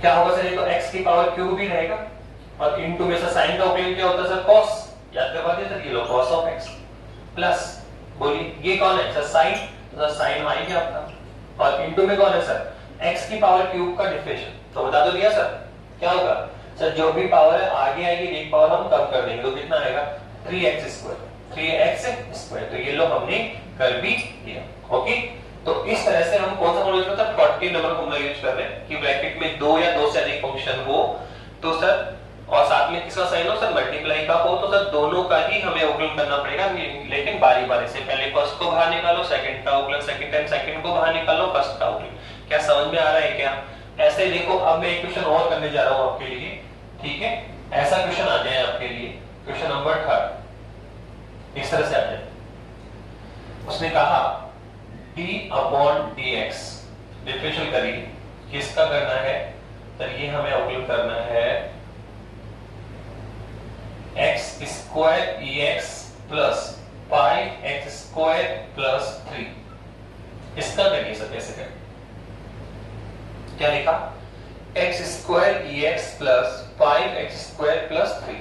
क्या होगा सर? ये तो x की पावर क्यूब भी रहेगा और इनटू में से साइन का उपयोग क्या होता है सर? cos याद कर पाते सर, ये लो, cos ऑफ़ x प्लस बोलिए, ये कौन है? सर साइन सर साइन आ गया अपना और इनटू में कौन है सर? X की पावर क्यूब का डिफरेंशियल तो बता दो दिया सर, क्या होगा? सर, जो भी पावर है, आगे आएगी, एक पावर हम कम कर देंगे तो कितना आएगा? 3x स्क्वायर 3x स्क्वायर तो ये लो हमने कर भी दिया ओके तो इस तरह से हम कौन सा फॉर्मूला यूज़ करते हैं? 40 नंबर फॉर्मूला यूज़ कर रहे हैं, कि ब्रैकेट में दो या दो से अधिक फ़ंक्शन हो तो सर, और साथ में किसका साइन हो? सर मल्टीप्लाई का हो तो सर, दोनों का ही हमें अवकलन करना पड़ेगा, लेकिन बारी बारी से। पहले फ़र्स्ट को बाहर निकालो सेकंड का अवकलन सेकंड टाइम सेकंड को बाहर निकालो फ़र्स्ट का अवकलन क्या समझ में आ रहा है क्या? ऐसे देखो, अब मैं एक क्वेश्चन और करने जा रहा हूँ आपके लिए, ठीक है? ऐसा क्वेश्चन आ जाए आपके लिए। क्वेश्चन नंबर थर्ड इस तरह से आ जाए। उसने कहा d upon d x differential करिए। किसका करना है? तो ये हमें अवकलन करना है। X square e x plus five x square plus three इसका करिए सर? कैसे करें? क्या लिखा? X square e x plus five x square plus three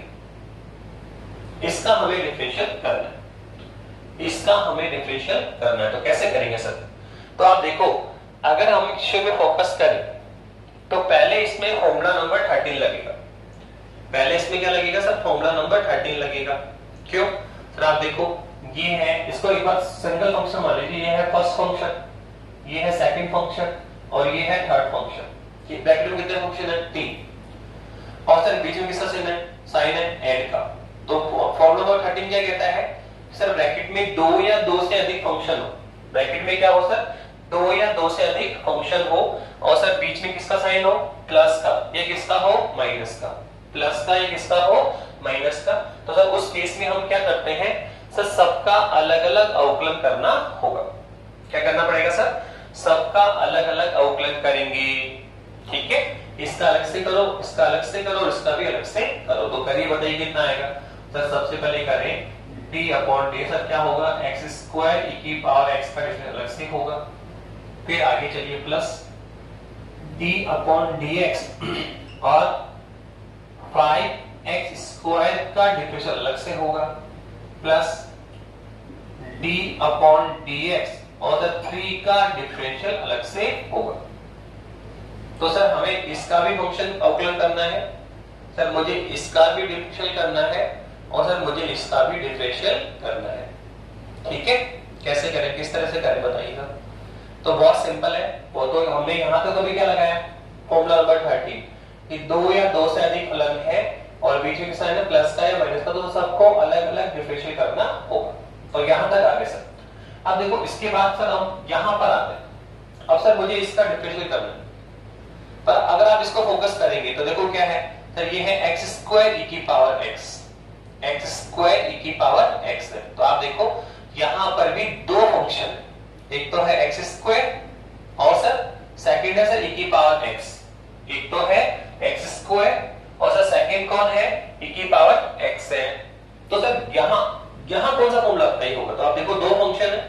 इसका हमें डिफरेंशियल करना है। इसका हमें डिफरेंशियल करना है। तो कैसे करेंगे सर? तो आप देखो, अगर हम इस में फोकस करें तो पहले इसमें फॉर्मूला नंबर थर्टीन लगेगा। पहले इसमें क्या लगेगा सर? फॉर्मूला नंबर थर्टीन लगेगा। क्यों? सर, आप देखो, ये है, इसको एक बार सिंगल फ़ंक्शन मान लीजिए, ये है फ़र्स्ट फ़ंक्शन ये है सेकंड फ़ंक्शन और ये है थर्ड फ़ंक्शन ब्रैकेट में कितने फ़ंक्शन है? तीन। और सर बीच में किसका साइन है? साइन है एड का। तो फॉर्म नंबर थर्टीन क्या कहता है? सर ब्रैकेट में दो या दो से अधिक फ़ंक्शन हो। ब्रैकेट में क्या हो सर दो या दो से अधिक फ़ंक्शन हो। और सर बीच में किसका साइन हो? प्लस का। या किसका हो? माइनस का। प्लस का या किसका हो? माइनस का। तो सर उस केस में हम क्या करते हैं? सर सबका अलग अलग अवकलन करना होगा। क्या करना पड़ेगा सर सबका अलग अलग अवकलन करेंगे। ठीक है? इसका अलग से करो, इसका अलग से करो, इसका भी अलग से करो। तो करिए, बताइए कितना आएगा? सर, सबसे पहले करें डी अपॉन डी सर, क्या होगा? एक्स स्क्वायर ई की पावर एक्स का डिफरेंस अलग से होगा। फिर आगे चलिए प्लस डी अपॉन एक्स और फाइव एक्स स्क्वायर का डिफरेंशियल अलग से होगा। प्लस डी अपॉन डीएक्स और थ्री का डिफरेंशियल अलग से होगा। तो सर, हमें इसका भी फ़ंक्शन अवकलन करना है। सर, मुझे इसका भी डिफरेंशियल करना है और सर, मुझे इसका भी डिफरेंशियल करना है। ठीक है? कैसे करें? किस तरह से करें? बताइएगा। तो बहुत सिंपल है। वो तो हमने यहाँ तक अभी क्या लगाया? फॉर्मूला नंबर थर्टीन कि दो या दो से अधिक अलग है और बीच में साइन है प्लस का या माइनस का तो सबको अलग अलग डिफरेंशियल करना होगा। तो यहाँ तक आगे सर। अब देखो, इसके बाद सर हम यहाँ पर आते हैं। अब सर मुझे इसका डिफरेंशियल करना है। पर अगर आप इसको फोकस करेंगे तो देखो क्या है? सर, ये है एक्स स्क्वायर ई की power x x square e की पावर एक्स है। तो आप देखो, यहाँ पर भी दो फ़ंक्शन है। एक तो है एक्स स्क्वायर और सर सेकंड है सर ई की पावर एक्स एक तो है एक्स स्क्वायर और सर सेकंड कौन है? ई की पावर एक्स है। तो सर, यहाँ यहाँ कौन सा फॉर्मूला सही होगा। तो आप देखो, दो फ़ंक्शन है,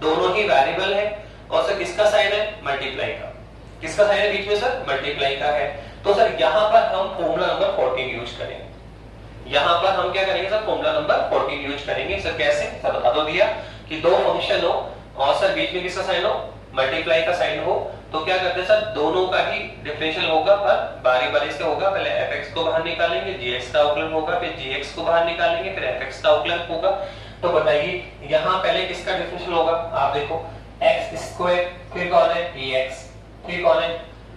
दोनों ही वेरिएबल है, और सर किसका साइन है? मल्टीप्लाई का। किसका साइन है बीच में सर मल्टीप्लाई का है। तो सर यहाँ पर हम फॉर्मूला नंबर 14 यूज़ करेंगे। यहाँ पर हम क्या करेंगे सर फॉर्मूला नंबर 14 यूज़ करेंगे। सर कैसे? सर बता दो दिया कि दो फ़ंक्शन हो, और सर बीच में किसका साइन हो? मल्टीप्लाई का साइन हो तो क्या करते सर? दोनों का ही डिफरेंशियल होगा, पर बारी बारी से होगा। पहले एफ़ को बाहर निकालेंगे जी का अवकलन होगा, फिर जी को बाहर निकालेंगे, फिर एफ़ का अवकलन होगा। तो बताइए, यहाँ पहले किसका डिफरेंशियल होगा? आप देखो एक्स स्क्वायर फिर कौन है? ए एक्स फिर कौन है?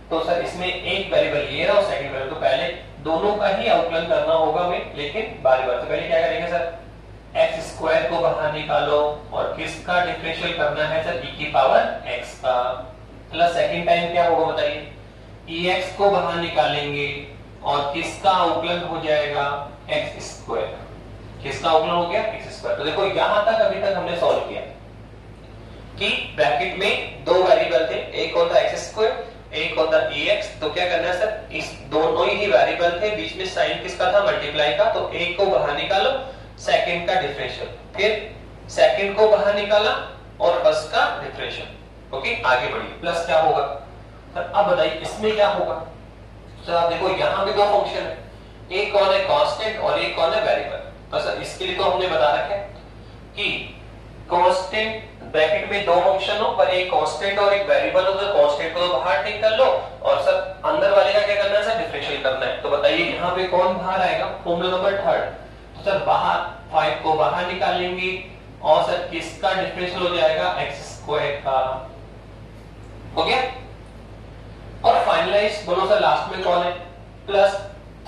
तो सर, इसमें एक वेरिएबल ये रहा और सेकंड वेरिएबल तो पहले दोनों का ही अवकलन करना होगा हमें, लेकिन बारी बार। तो पहले क्या करेंगे सर? एक्स स्क्वायर को बाहर निकालो और किसका डिफरेंशियल करना है सर? ई की पावर एक्स का। प्लस सेकंड टाइम क्या होगा बताइए? Ex को बाहर निकालेंगे और किसका अवकलन हो जाएगा? एक्स स्क्वायर किसका अवकलन हो गया? एक्स स्क्वायर तो देखो, यहाँ तक अभी तक हमने सॉल्व किया। कि ब्रैकेट में दो वेरिएबल थे, एक होता एक्स स्क्वायर एक होता एक्स तो क्या करना है सर इस दोनों ही वेरिएबल थे, बीच में साइन किसका था? मल्टीप्लाई का। तो एक को बाहर निकालो सेकंड का डिफरेंशियल फिर सेकंड को बाहर निकाला और फ़र्स्ट का डिफरेंशियल ओके आगे बढ़िए। प्लस क्या होगा? सर अब बताइए, इसमें क्या होगा? सर आप देखो, यहाँ भी दो फ़ंक्शन है। एक कौन है कांस्टेंट और एक कौन है वेरिएबल तो सर इसके लिए तो हमने बता रखा है कि कांस्टेंट ब्रैकेट में दो फ़ंक्शन हो, पर एक कांस्टेंट और एक वेरिएबल हो तो कांस्टेंट को तो बाहर टेक कर लो। और सर अंदर वाले का क्या करना है सर डिफरेंशियल करना है। तो बताइए, यहाँ पे कौन बाहर आएगा? फॉर्मूला नंबर थर्ड तो सर बाहर 5 को बाहर निकालेंगे, और सर किसका डिफरेंशियल हो जाएगा? x स्क्वायर का। हो गया? और फाइनलाइज बोलो सर लास्ट में कौन है? प्लस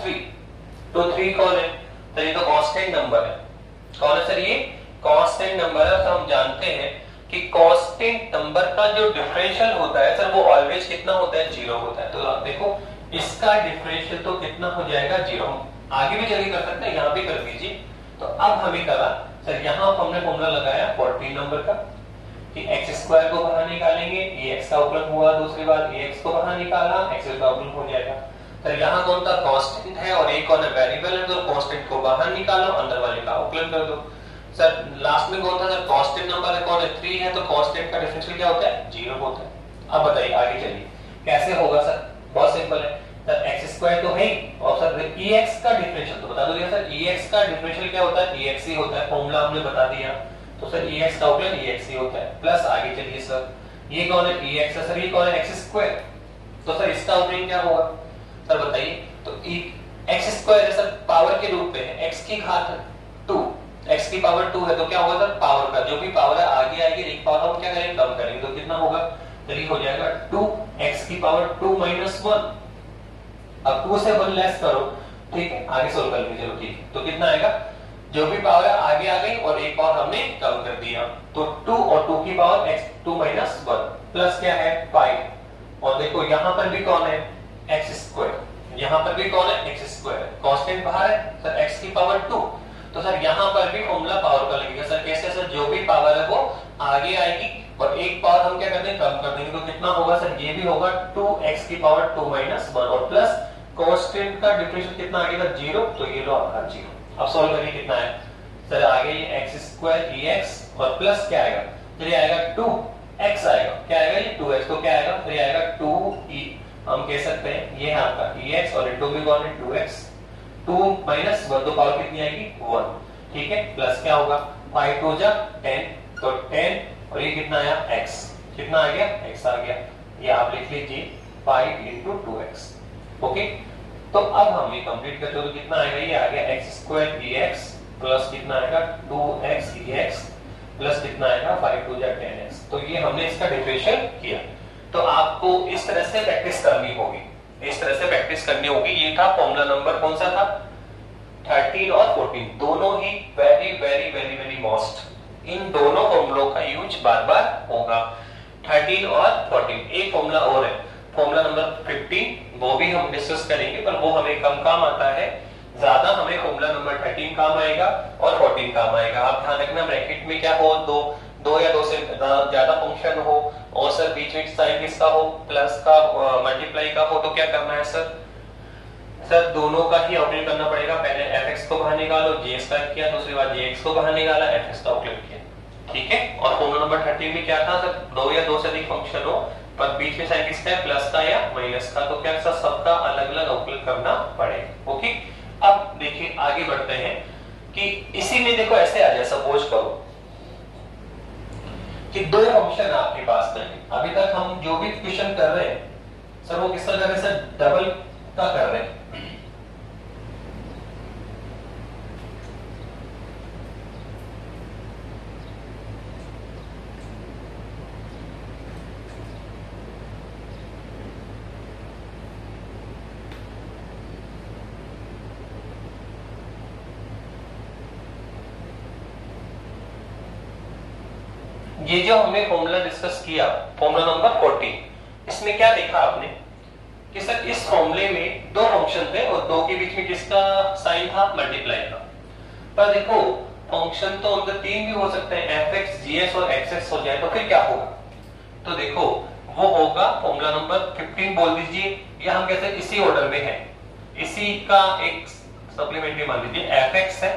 थ्री तो थ्री कौन है? तो ये तो कांस्टेंट नंबर है। कौन है सर ये? कांस्टेंट नंबर है। तो हम जानते हैं कि कांस्टेंट नंबर का जो डिफरेंशियल होता है सर वो ऑलवेज कितना होता है? ज़ीरो होता है। तो आप देखो, इसका डिफरेंशियल तो कितना हो जाएगा? ज़ीरो आगे भी चलिए कर सकते हैं, यहाँ भी कर दीजिए तो अब हमें करा सर यहाँ हमने फॉर्मूला लगाया 14 नंबर का। कि x स्क्वायर को बाहर निकालेंगे, ax का अवकलन हुआ, दूसरी बार ax को बाहर निकाला x का अवकलन हो जाएगा। तो यहाँ कौन सा कांस्टेंट है और एक कौन है वेरिएबल है तो कांस्टेंट को बाहर निकालो, अंदर वाले का अवकलन कर दो। सर लास्ट में कौन था? सर कांस्टेंट नंबर है, कौन है? 3 है तो कांस्टेंट का डिफरेंशियल क्या होता है? ज़ीरो होता है। अब बताइए, आगे चलिए। कैसे होगा, सर? बहुत सिंपल है। सर, x स्क्वायर तो है और सर ex का डिफरेंशियल तो बता दो सर। ex का डिफरेंशियल क्या होता है? ex ही होता है। फॉर्मूला हमने बता दिया। तो सर ई एक्स का अवकलन ई एक्स ही होता है। प्लस आगे चलिए सर ये कौन है? ई एक्स है सर ये कौन है? एक्स स्क्वायर तो सर इसका अवकलन क्या होगा? सर बताइए। तो एक्स स्क्वायर सर पावर के रूप में। है एक्स की घात टू एक्स की पावर टू है तो क्या होगा सर पावर का। जो भी पावर है, आगे आएगी। एक पावर हम क्या करेंगे? कम करेंगे। तो कितना होगा? ये हो जाएगा टू एक्स की पावर टू माइनस वन अब टू से वन लेस करो। ठीक है? आगे सोल्व कर लीजिए। ठीक तो कितना आएगा? जो भी पावर है आगे आ गई और एक पावर हमने कम कर दिया। तो टू और टू की power x two minus one plus क्या है? फाइव और देखो, यहाँ पर भी कौन है? एक्स स्क्वायर यहाँ पर भी कौन है? एक्स स्क्वायर कांस्टेंट बाहर है सर एक्स की पावर टू तो सर यहाँ पर भी फॉर्मूला पावर का लगेगा। सर कैसे? सर जो भी पावर है वो आगे आएगी और एक पावर हम क्या करते हैं? कम कर देंगे। तो कितना होगा सर ये भी होगा टू एक्स की पावर टू माइनस वन और प्लस कॉन्स्टेंट का डिफरेंशियल कितना आ गया ज़ीरो तो ये लो आपका ज़ीरो अब सॉल्व करिए कितना है? सर, आगे ये x स्क्वायर एक्स और प्लस क्या आएगा? चलिए आएगा 2x आएगा। क्या आएगा ये? 2x तो क्या आएगा? फिर आएगा 2e हम कह सकते हैं, ये है आपका ex और इनटू भी कौन है? 2x 2 माइनस 1 तो पावर कितनी आएगी? 1 ठीक है? प्लस क्या होगा? 5 टू जा 10 तो 10 और ये कितना आया? x कितना आ गया? x आ गया। ये आप लिख लीजिए 5 इंटू टू ओके तो अब हम ये कंप्लीट करते हो तो कितना आएगा? ये आ गया x स्क्वायर dx प्लस कितना आएगा? 2x dx प्लस कितना आएगा? 5 टू जा 10x तो ये हमने इसका डिफरेंशियल किया। तो आपको इस तरह से प्रैक्टिस करनी होगी। इस तरह से प्रैक्टिस करनी होगी। ये था फॉर्मूला नंबर कौन सा था? 13 और 14 दोनों ही very very very very most इन दोनों फॉर्मूलों का यूज़ बार बार होगा। 13 और 14 एक फॉर्मूला और है। फॉर्मूला नंबर 15 वो भी हम डिस्कस करेंगे, पर वो हमें कम काम आता है। ज़्यादा हमें फॉर्मूला नंबर 13 काम आएगा और 14 काम आएगा। आप ध्यान रखना ब्रैकेट में क्या हो? दो दो या दो से ज़्यादा फ़ंक्शन हो और सर बीच में साइन किसका हो? प्लस का मल्टीप्लाई का हो तो क्या करना है सर? सर, दोनों का ही आउटलाइन करना पड़ेगा। पहले एफ़ एक्स को बाहर निकालो जी का किया, दूसरी बार जी को बाहर निकाला एफ़ एक्स का आउटलाइन किया। ठीक है? और फॉर्मूला नंबर थर्टीन में क्या था सर? दो या दो से अधिक फ़ंक्शन हो पर बीच में साइन किसका है? प्लस का या माइनस का। तो क्या सबका अलग अलग अवकलन करना पड़ेगा ओके अब देखिए, आगे बढ़ते हैं कि इसी में देखो, ऐसे आ जाए। सपोज़ करो कि दो ऑप्शन आपके पास में अभी तक हम जो भी क्वेश्चन कर रहे हैं, सर, वो किस तरह कर रहे हैं सर डबल का कर रहे हैं। ये जो हमने फॉर्मूला डिस्कस किया फॉर्मूला नंबर 14 इसमें क्या देखा आपने? कि सर, इस फॉर्मूले में दो फ़ंक्शन थे और दो के बीच में किसका साइन था? मल्टीप्लाई का। पर देखो फ़ंक्शन तो उनके तीन भी हो सकते हैं एफ़ एक्स जी एस और एक्स एक्स हो जाए तो फिर क्या होगा? तो देखो, वो होगा फॉर्मूला नंबर 15 बोल दीजिए, या हम कहते हैं इसी ऑर्डर में है। इसी का एक सप्लीमेंट्री मान लीजिए एफ़ एक्स है,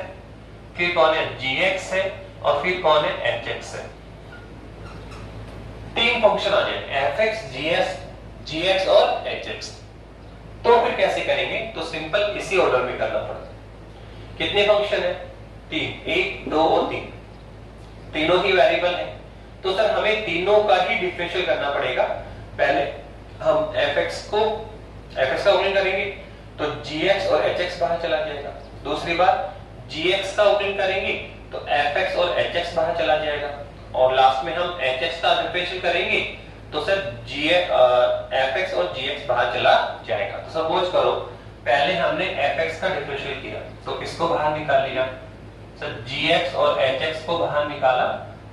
फिर कौन है? जी एक्स है और फिर कौन है? एच एक्स है। तीन फ़ंक्शन आ जाए f x g s g x और एच एक्स तो फिर कैसे करेंगे? तो सिंपल इसी ऑर्डर में करना पड़ता कितने फ़ंक्शन है? तीन। एक, दो और तीन। तीनों ही वेरिएबल है। तो सर हमें तीनों का ही डिफरेंशियल करना पड़ेगा। पहले हम एफ़ एक्स को एफ़ एक्स का ओपनिंग करेंगे तो जी एक्स और एच एक्स बाहर चला जाएगा। दूसरी बात जी एक्स का ओपनिंग करेंगे तो एफ़ एक्स और एच एक्स बाहर चला जाएगा। और लास्ट में हम एच एक्स का डिफरेंशियल करेंगे तो सर जी एफ़ एक्स और जी एक्स बाहर चला जाएगा। तो सपोज़ करो, पहले हमने एफ़ एक्स का डिफरेंशियल किया तो किसको बाहर निकाल लिया। सर जी एक्स और एच एक्स को बाहर निकाला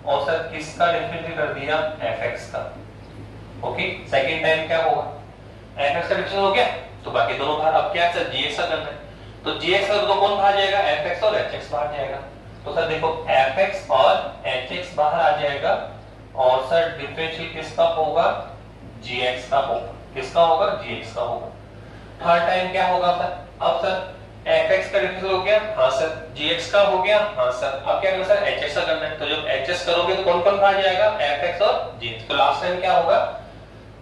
और सर किसका डिफरेंशियल कर दिया? एफ़ एक्स का। ओके सेकेंड टाइम क्या होगा? एफ़ एक्स का डिफरेंशियल हो गया तो बाकी दोनों बाहर, अब क्या सर जी एक्स का करना है? तो जी एक्स का तो कौन बाहर जाएगा? एफ़ एक्स और एच एक्स बाहर जाएगा। तो सर देखो एफ़ एक्स और एच एक्स बाहर आ जाएगा और सर डिफरेंशियल किसका होगा? जी एक्स का होगा। किसका होगा? जी एक्स का होगा। थर्ड टाइम क्या होगा सर? अब सर एफ़ एक्स का डिफरेंशियल हो गया? हाँ सर। जी एक्स का हो गया? हाँ सर। अब क्या करना सर? एच एक्स का करना है। तो जब एच एक्स करोगे तो कौन कौन बाहर जाएगा? एफ़ एक्स और जी एक्स तो लास्ट टाइम क्या होगा?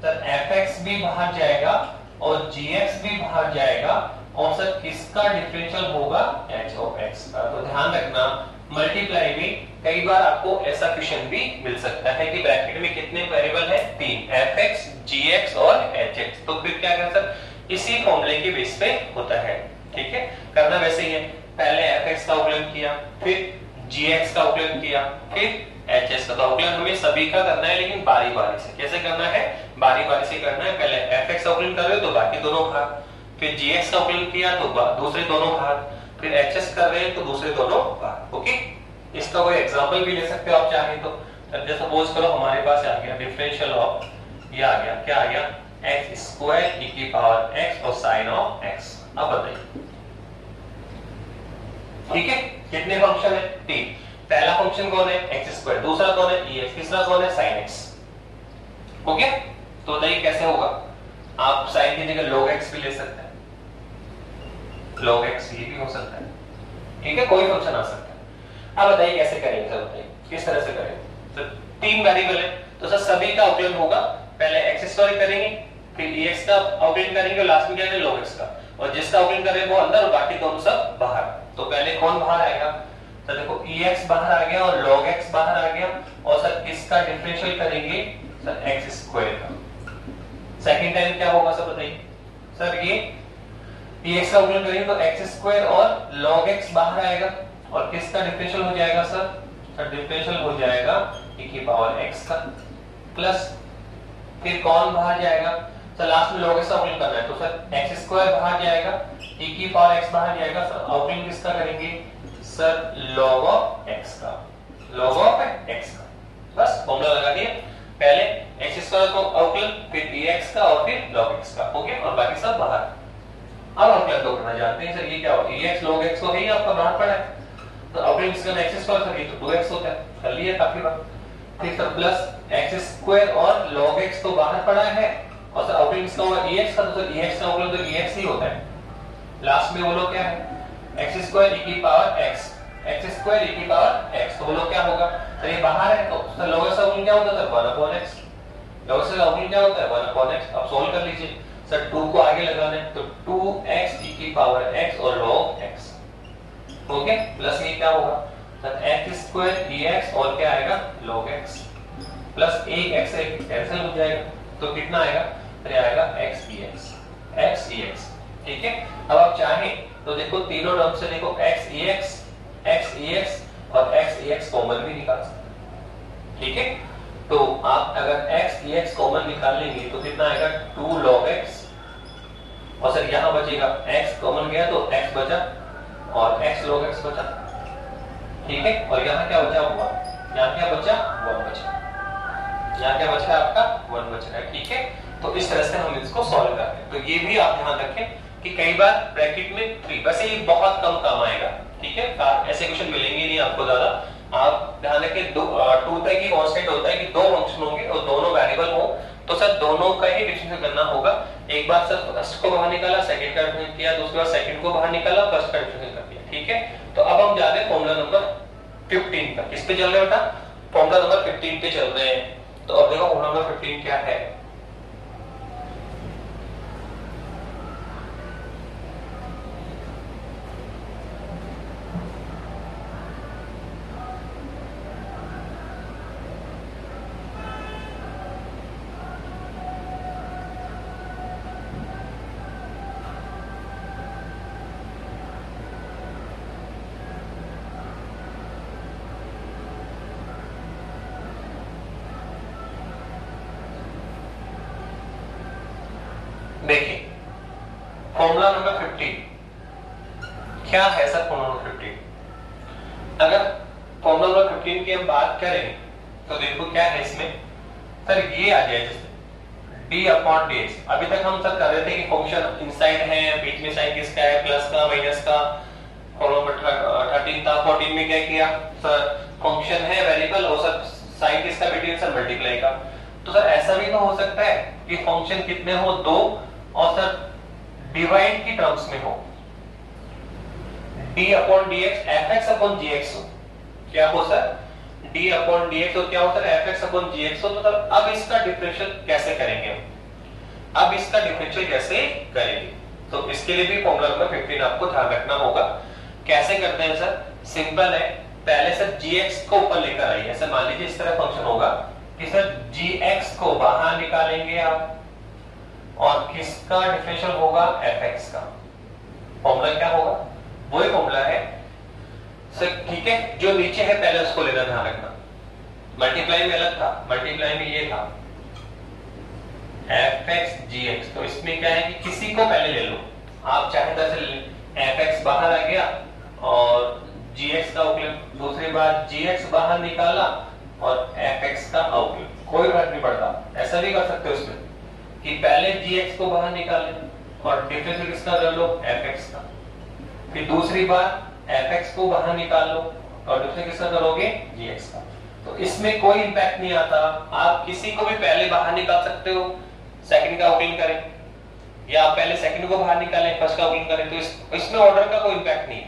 सर एफ़ एक्स भी बाहर जाएगा और जी एक्स भी बाहर जाएगा और सर, किसका डिफरेंशियल होगा? एच ऑफ़ एक्स का। तो ध्यान रखना मल्टीप्लाई में कई बार आपको ऐसा क्वेश्चन भी मिल सकता है कि ब्रैकेट में कितने वेरिएबल है? तीन। एफ़ एक्स जी एक्स और एच एक्स तो फिर क्या कर सर इसी फॉर्मूले के बेस पे होता है। ठीक है? करना वैसे ही है। पहले एफ़ एक्स का उपलब्ध किया, फिर जी एक्स का उपलब्ध किया, फिर एच एस का। तो अवकलन हमें सभी का करना है, लेकिन बारी बारी से। कैसे करना है? बारी बारी से करना है। पहले एफ़ एक्स अवकलन कर तो बाकी दोनों भाग। फिर जी एक्स का अवकलन किया तो दूसरे दोनों भाग। फिर एच एस कर रहे हैं तो दूसरे दोनों भाग ओके इसका कोई एग्ज़ाम्पल भी ले सकते हो आप चाहे तो। सपोज़ करो हमारे पास आ गया डिफरेंशियल ऑफ़ ये आ गया। क्या आ गया? एक्स स्क्वायर ई की पावर एक्स और साइन ऑफ़ एक्स अब बताइए। ठीक है? कितने फ़ंक्शन है? तीन। पहला फ़ंक्शन कौन है? एक्स स्क्वायर दूसरा कौन है? ई एक्स तीसरा कौन है? साइन एक्स ओके तो बताइए कैसे होगा? आप साइन की जगह log एक्स भी ले सकते हैं। Log x ये भी हो सकता है। ठीक है, कोई फ़ंक्शन आ सकता है। अब बताइए, कैसे करेंगे सर, बताइए, किस तरह से करेंगे तो तीन वेरिएबल है। तो सर, सभी का अवकलन होगा। पहले x स्क्वायर करेंगे, फिर ex का अवकलन करेंगे और लास्ट में क्या करेंगे log x का। और जिसका अवकलन कर रहे हैं वो अंदर और बाकी दोनों सब बाहर। तो पहले कौन बाहर आएगा? तो देखो, ex बाहर आ गया और log x बाहर आ गया। और सर इसका डिफरेंशियल करेंगे? सर, x स्क्वायर का। सेकंड टाइम क्या होगा, सर, बताइए। सर, ये ex का अवकलन करेंगे तो x स्क्वायर और log x बाहर आएगा। और किसका डिफरेंशियल हो जाएगा सर सर डिफरेंशियल हो जाएगा e की पावर x का। प्लस फिर कौन बाहर जाएगा? सर लास्ट में log x का अवकलन करना है। तो सर x स्क्वायर बाहर जाएगा e की पावर x बाहर जाएगा। सर अवकलन किसका करेंगे? सर log ऑफ़ x का। Log ऑफ़ x का। बस फॉर्मूला लगा दिया। पहले x स्क्वायर को अवकलन फिर dx का और फिर log x का। ओके और बाकी सब बाहर। अब अवकलन तो करना जानते हैं, सर, ये क्या होगा dx log x तो है ही, आपका बाहर पड़ा है। तो अवकलन किसका x स्क्वायर सर, ये तो 2x होता है। कर लिया काफ़ी बार। फिर सर प्लस x स्क्वायर और log x तो बाहर पड़ा है। और सर अवकलन किसका होगा ex का तो सर ex का अवकलन तो ex ही होता है। लास्ट में वो लोग क्या है? X स्क्वायर e की power x x square e की पावर x तो वो लोग क्या होगा? सर, ये बाहर है तो सर, log x का क्या होता है? Sir 1 upon x log x का क्या होता है? 1 upon x अब सॉल्व कर लीजिए। सर 2 को आगे लगाना है तो 2x e की पावर एक्स और लॉग एक्स ओके प्लस ये क्या होगा? सर x स्क्वायर dx और क्या आएगा? log x प्लस एक x एक कैंसिल हो जाएगा। तो कितना आएगा? अरे आएगा x dx x dx ठीक है? अब आप चाहें तो देखो तीनों टर्म से देखो x ex x ex और x ex कॉमन भी निकाल सकते ठीक है? तो आप अगर x ex कॉमन निकाल लेंगे तो कितना आएगा? 2 log x और सर यहाँ बचेगा x कॉमन गया तो x बचा और x log x बचा। ठीक है? और यहाँ क्या बचा हुआ? यहाँ क्या बचा? 1 बचा। यहाँ क्या बचा आपका? 1 बचा है। ठीक है? तो इस तरह से हम इसको सॉल्व करते हैं। तो ये भी आप ध्यान रखें कि कई बार ब्रैकेट में 3 वैसे ये बहुत कम काम आएगा। ठीक है? ऐसे क्वेश्चन मिलेंगे नहीं आपको ज़्यादा। आप ध्यान रखें, दो टू तक की कांस्टेंट होता है कि दो फ़ंक्शन होंगे और दोनों वेरिएबल हो। तो सर, दोनों का ही डिफरेंशियल करना होगा। एक बार सर फ़र्स्ट को बाहर निकाला सेकंड का डिफरेंशियल किया, दूसरी बार सेकंड को बाहर निकाला फ़र्स्ट का डिफरेंशियल कर दिया, ठीक है? तो अब हम जा रहे हैं फॉर्मूला नंबर 15 पर। किस पे चल रहे हैं बेटा? फॉर्मूला नंबर 15 पे चल रहे हैं। तो अब देखो फॉर्मूला नंबर 15 क्या है देखिए फॉर्मूला नंबर 15 क्या है सर नंबर 15 अगर नंबर 15 की हम बात करें तो देखो क्या है इसमें। सर, ये आ जाए जैसे d अपॉन dx अभी तक हम सर कर रहे थे कि फ़ंक्शन इनसाइड है, बीच में साइन किसका है प्लस का माइनस का। 13 था 14 में क्या किया? सर फ़ंक्शन है वेरिएबल सर साइन किसका बिटवीन सर मल्टीप्लाई का। तो सर, ऐसा भी तो हो सकता है कि फ़ंक्शन कितने हो? दो, और सर डिवाइड की टर्म्स में हो। D upon d x f x upon g x हो। क्या हो sir? D upon d x हो, क्या हो sir? F x upon g x हो सर, अब इसका डिफरेंशियल कैसे करेंगे हम? अब इसका डिफरेंशियल कैसे करेंगे? तो इसके लिए भी फॉर्मूला नंबर 15 आपको ध्यान रखना होगा। कैसे करते हैं सर? सिंपल है। पहले सर gx को ऊपर लेकर आइए। ऐसे मान लीजिए इस तरह फ़ंक्शन होगा कि सर gx को बाहर निकालेंगे आप और किसका डिफरेंशियल होगा? fx का। फॉर्मूला क्या होगा? वही फॉर्मूला है। सर ठीक है? जो नीचे है, पहले उसको लेना ध्यान रखना। मल्टीप्लाई में अलग था मल्टीप्लाई में ये था। एफ़ एक्स जी एक्स तो इसमें क्या है कि किसी को पहले ले लो। आप चाहे दरअसल एफ़ एक्स बाहर आ गया और जी एक्स का अवकलन दूसरी बार जी एक्स बाहर निकाला और एफ़ एक्स का अवकलन कोई फ़र्क नहीं पड़ता। ऐसा भी कर सकते हो इसमें कि पहले जी एक्स को बाहर निकाले और डिफरेंशियल किसका कर लो? एफ़ एक्स का। फिर दूसरी बार एफ़ एक्स को बाहर निकालो और दूसरे किसका करोगे जी एक्स का। तो इसमें कोई इंपैक्ट नहीं आता। आप किसी को भी पहले बाहर निकाल सकते हो। सेकंड का अवकलन करें। या आप पहले सेकंड को बाहर निकालें फ़र्स्ट का अवकलन करें तो इस, इसमें ऑर्डर का कोई इंपैक्ट नहीं।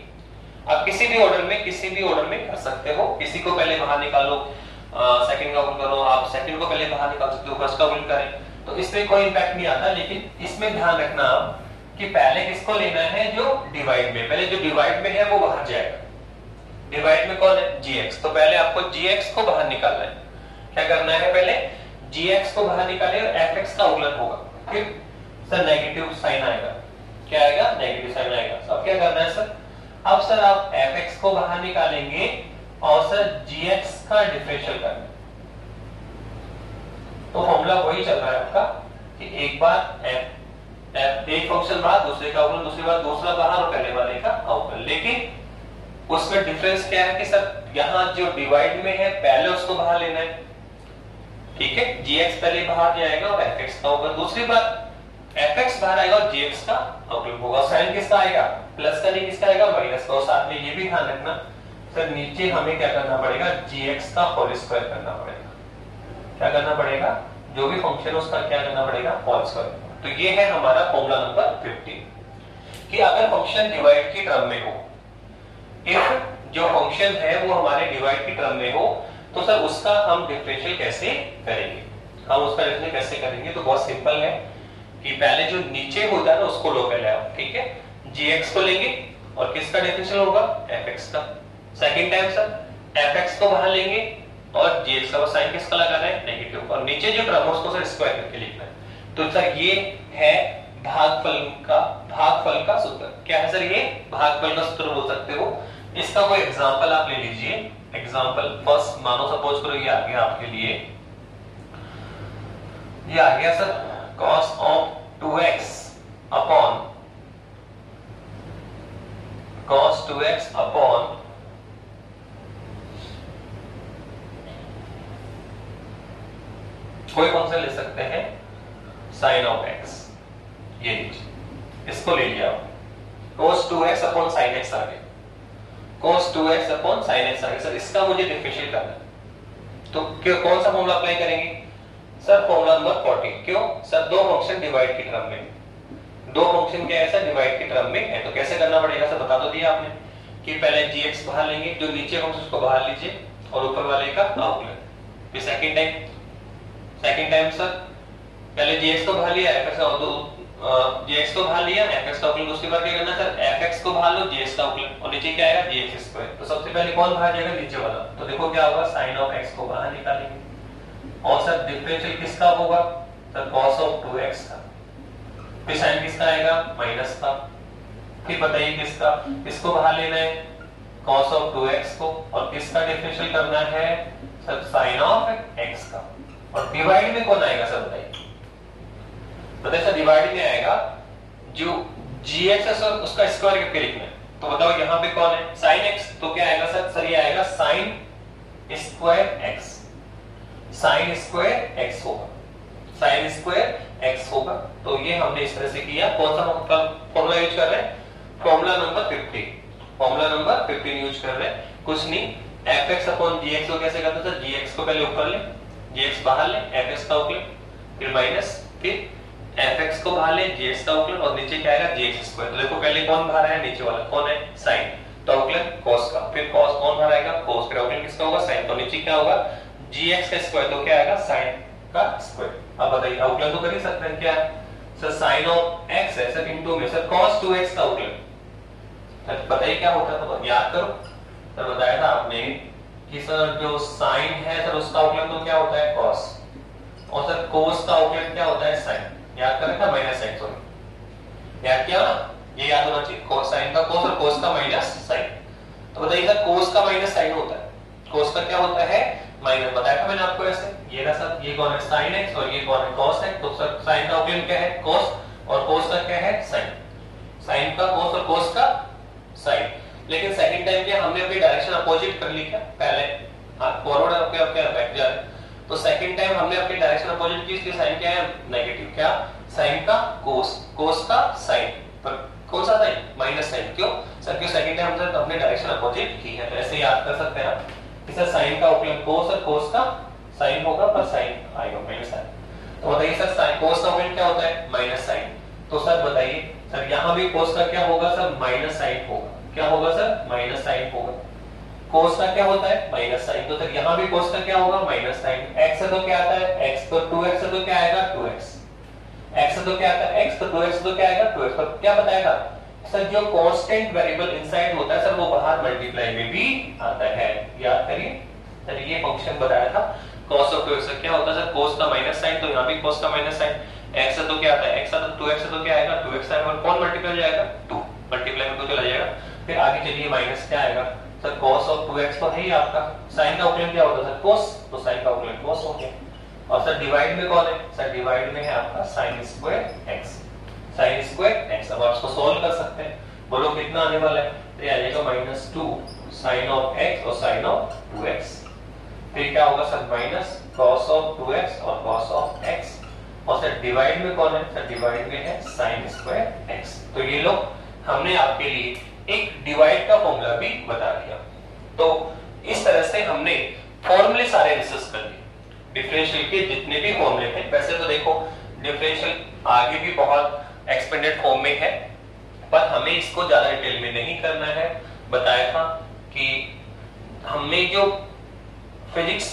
आप किसी भी ऑर्डर में किसी भी ऑर्डर में कर सकते हो। किसी को पहले बाहर निकालो सेकंड का अवकलन करो। आप सेकंड को पहले बाहर निकाल सकते हो फ़र्स्ट का अवकलन करें। तो इसमें कोई इंपैक्ट नहीं आता लेकिन इसमें ध्यान रखना कि पहले किसको लेना है जो डिवाइड में, पहले जो डिवाइड में है वो बाहर जाएगा। डिवाइड में कौन है? Gx तो पहले आपको gx को बाहर निकालना है। क्या करना है पहले? Gx को बाहर निकाले और fx का अवकलन होगा। फिर सर नेगेटिव साइन आएगा। क्या आएगा? नेगेटिव साइन आएगा। अब क्या करना है सर? अब सर आप fx को बाहर निकालेंगे और सर gx का डिफरेंशियल करना तो फॉर्मूला वही चल रहा है आपका कि एक बार f एक फ़ंक्शन बाहर दूसरे का अवकलन दूसरी बार दूसरा बाहर और पहले वाले का अवकलन लेकिन उसमें डिफरेंस क्या है कि सर यहाँ जो डिवाइड में है, पहले उसको बाहर लेना है। ठीक है? Gx पहले बाहर जाएगा और fx का होगा दूसरी बात fx बाहर आएगा और gx का अवकलन होगा। साइन किसका आएगा? प्लस का नहीं, किसका आएगा? माइनस का। और साथ में ये भी ध्यान रखना, सर, नीचे हमें क्या करना पड़ेगा? Gx का होल स्क्वायर करना पड़ेगा। क्या करना पड़ेगा? जो भी फ़ंक्शन है उसका क्या करना पड़ेगा? होल स्क्वायर तो ये है हमारा फॉर्मूला नंबर 15 कि अगर फ़ंक्शन डिवाइड की टर्म में हो इफ़ जो फ़ंक्शन है वो हमारे डिवाइड की टर्म में हो तो सर उसका हम डिफरेंशियल कैसे करेंगे? हम उसका डिफरेंशियल कैसे करेंगे? तो बहुत सिंपल है कि पहले जो नीचे होता है ना, उसको लो पहले आप ठीक है? Gx को लेंगे और किसका डिफरेंशियल होगा? Fx का। सेकंड टाइम सर fx को बाहर लेंगे और gx का साइन किसका लगाना है? नेगेटिव और नीचे जो टर्म है उसको सर स्क्वायर करके लिखना है। तो सर, ये है भागफल का भागफल का सूत्र। क्या है सर ये? भागफल का सूत्र बोल सकते हो। इसका कोई एग्जांपल आप ले लीजिए। एग्जांपल फ़र्स्ट मानो सपोज़ करो, ये आ गया आपके लिए। ये आ गया sir, cos of 2x upon cos 2x upon कोई फ़ंक्शन ले सकते हैं? Sin of x. ये लीजिए इसको ले लिया cos 2x upon sin x आ गया cos 2x upon sin x आ गया सर इसका मुझे डिफरेंशिएट करना है। तो क्यों, कौन सा फॉर्मूला अप्लाई करेंगे? सर फॉर्मूला नंबर 40 क्यों? सर दो फ़ंक्शन डिवाइड की टर्म में। दो फ़ंक्शन क्या है सर डिवाइड की टर्म में है। तो कैसे करना पड़ेगा सर बता दो दिया आपने कि पहले gx बाहर लेंगे, जो नीचे फ़ंक्शन उसको बाहर लीजिए और ऊपर वाले का अवकलन फिर second time second time sir पहले gx को बाहर लिया fx का तो gx को बाहर लिया fx का अवकलन दूसरी बार क्या करना सर fx को बाहर लो gx का अवकलन और नीचे क्या आएगा? Gx स्क्वायर तो सबसे पहले कौन बाहर जाएगा नीचे वाला। तो देखो क्या होगा? Sin ऑफ़ x को बाहर निकालेंगे। और सर डिफरेंशियल किसका होगा? सर, cos ऑफ़ 2x का। फिर sin किसका आएगा? माइनस का। फिर बताइए किसका? इसको बाहर लेना है? Cos ऑफ़ 2x को। और किसका डिफरेंशियल करना है? सर sin ऑफ़ x का। और डिवाइड में कौन आएगा? सर, बताइए। बताइए सर डिवाइड में आएगा, जो gx है सर, उसका स्क्वायर करके लिखना है तो बताओ, यहाँ पे कौन है? sin x तो क्या आएगा सर? सर, ये आएगा sin square x sin square x होगा। sin स्क्वायर x होगा। तो ये हमने इस तरह से किया। कौन सा फॉर्मूला यूज़ कर रहे हैं? Formula number 50 formula number 15 use कर रहे हैं। कुछ नहीं। fx अपॉन gx को कैसे करते सर, gx को पहले ऊपर ले। gx बाहर ले। fx का अवकलन फिर माइनस फिर fx को बाहर ले gx का अवकलन और नीचे क्या आएगा? Gx स्क्वायर तो देखो, पहले कौन बाहर है नीचे वाला। कौन है? sin तो अवकलन cos का। फिर cos कौन बाहर आएगा? cos फिर अवकलन किसका होगा? sin तो नीचे क्या होगा? Gx का स्क्वायर तो क्या आएगा? sin का स्क्वायर अब बताइए अवकलन तो कर ही सकते हैं क्या? सर sin ऑफ़ x है सर इनटू में। सर cos 2x का अवकलन सर बताइए, क्या होता है तो याद करो। सर बताया था आपने कि सर जो sin है सर उसका अवकलन तो क्या होता है? cos और सर cos का अवकलन क्या होता है? sin याद कर था माइनस sin सॉरी याद किया ना ये याद होना चाहिए। cos sin का cos और cos का माइनस sin तो बताइए सर cos का माइनस sin होता है। cos का क्या होता है? माइनस बताया था मैंने आपको ऐसे। ये ना सर ये कौन है? साइन एक्स और ये कौन है? कॉस है। तो सर साइन का अवयव क्या है? कॉस और कॉस का क्या है? साइन साइन का कॉस और कॉस का साइन लेकिन सेकंड टाइम क्या हमने अपनी डायरेक्शन अपोजिट कर ली क्या? पहले। हाँ फॉरवर्ड क्या क्या बैक जा रहे तो सेकंड टाइम हमने अपनी डायरेक्शन अपोजिट की, इसलिए साइन क्या है? नेगेटिव क्या? साइन का कोस कोस का साइन पर कौन सा साइन माइनस साइन क्यों? सर क्यों सेकंड टाइम हमने अपने डायरेक्शन अपोजिट की है? तो ऐसे याद कर सकते हैं आप इसे साइन का उपयोग कोस और कोस का साइन होगा, पर साइन आएगा माइनस साइन तो बताइए सर साइन कोस का उपयोग क्या होता है? माइनस साइन तो सर बताइए सर यहाँ भी कोस का क्या होगा सर माइनस साइन होगा. क्या होगा सर माइनस साइन होगा. कोस का क्या होता है? Minus sine. तो सर, यहाँ भी कोस का क्या होगा? Minus sign. x से तो क्या आता है? x तो 2x से तो क्या आएगा? 2x x से तो क्या आता है? x तो 2x से तो क्या आएगा? 2x पर क्या बताएगा सर, जो कांस्टेंट वेरिएबल इनसाइड होता है, सर, वो बाहर मल्टीप्लाई में भी आता है। याद करिए। सर, ये फ़ंक्शन बताया था। cos ऑफ़ 2x क्या होता है? सर, cos का माइनस साइन तो यहाँ भी cos का माइनस साइन। x तो क्या आता है? x तो 2x से तो क्या आएगा? 2x साइन और कौन मल्टीप्लाई जाएगा? 2 मल्टीप्लाई में 2 चला जाएगा। फिर आगे चलिए माइनस क्या आएगा? सर cos ऑफ़ 2x तो है ही आपका। Sin का उपयोग क्या होता है? सर cos तो sin का उपयोग cos हो गया। और सर डिवाइड में कौन है? सर डिवाइड में है आपका sin square x sine square x अब आप इसको सॉल्व कर सकते हैं। बोलो, कितना आने वाला है? तो ये आ जाएगा minus two sine of x और साइन ऑफ़ टू एक्स फिर क्या होगा sir minus cos of two x और कॉस ऑफ़ एक्स और सर डिवाइड में कौन है? सर डिवाइड में है साइन स्क्वायर एक्स तो ये लोग हमने आपके लिए एक डिवाइड का फॉर्मूला भी बता दिया। तो इस तरह से हमने फॉर्मूले सारे डिस्कस कर लिए। डिफरेंशियल के जितने भी फॉर्मूले थे, वैसे तो देखो डिफरेंशियल आगे भी बहुत एक्सपेंडेड फॉर्म में है, पर हमें इसको ज़्यादा डिटेल में नहीं करना है। बताया था कि हमने जो फिजिक्स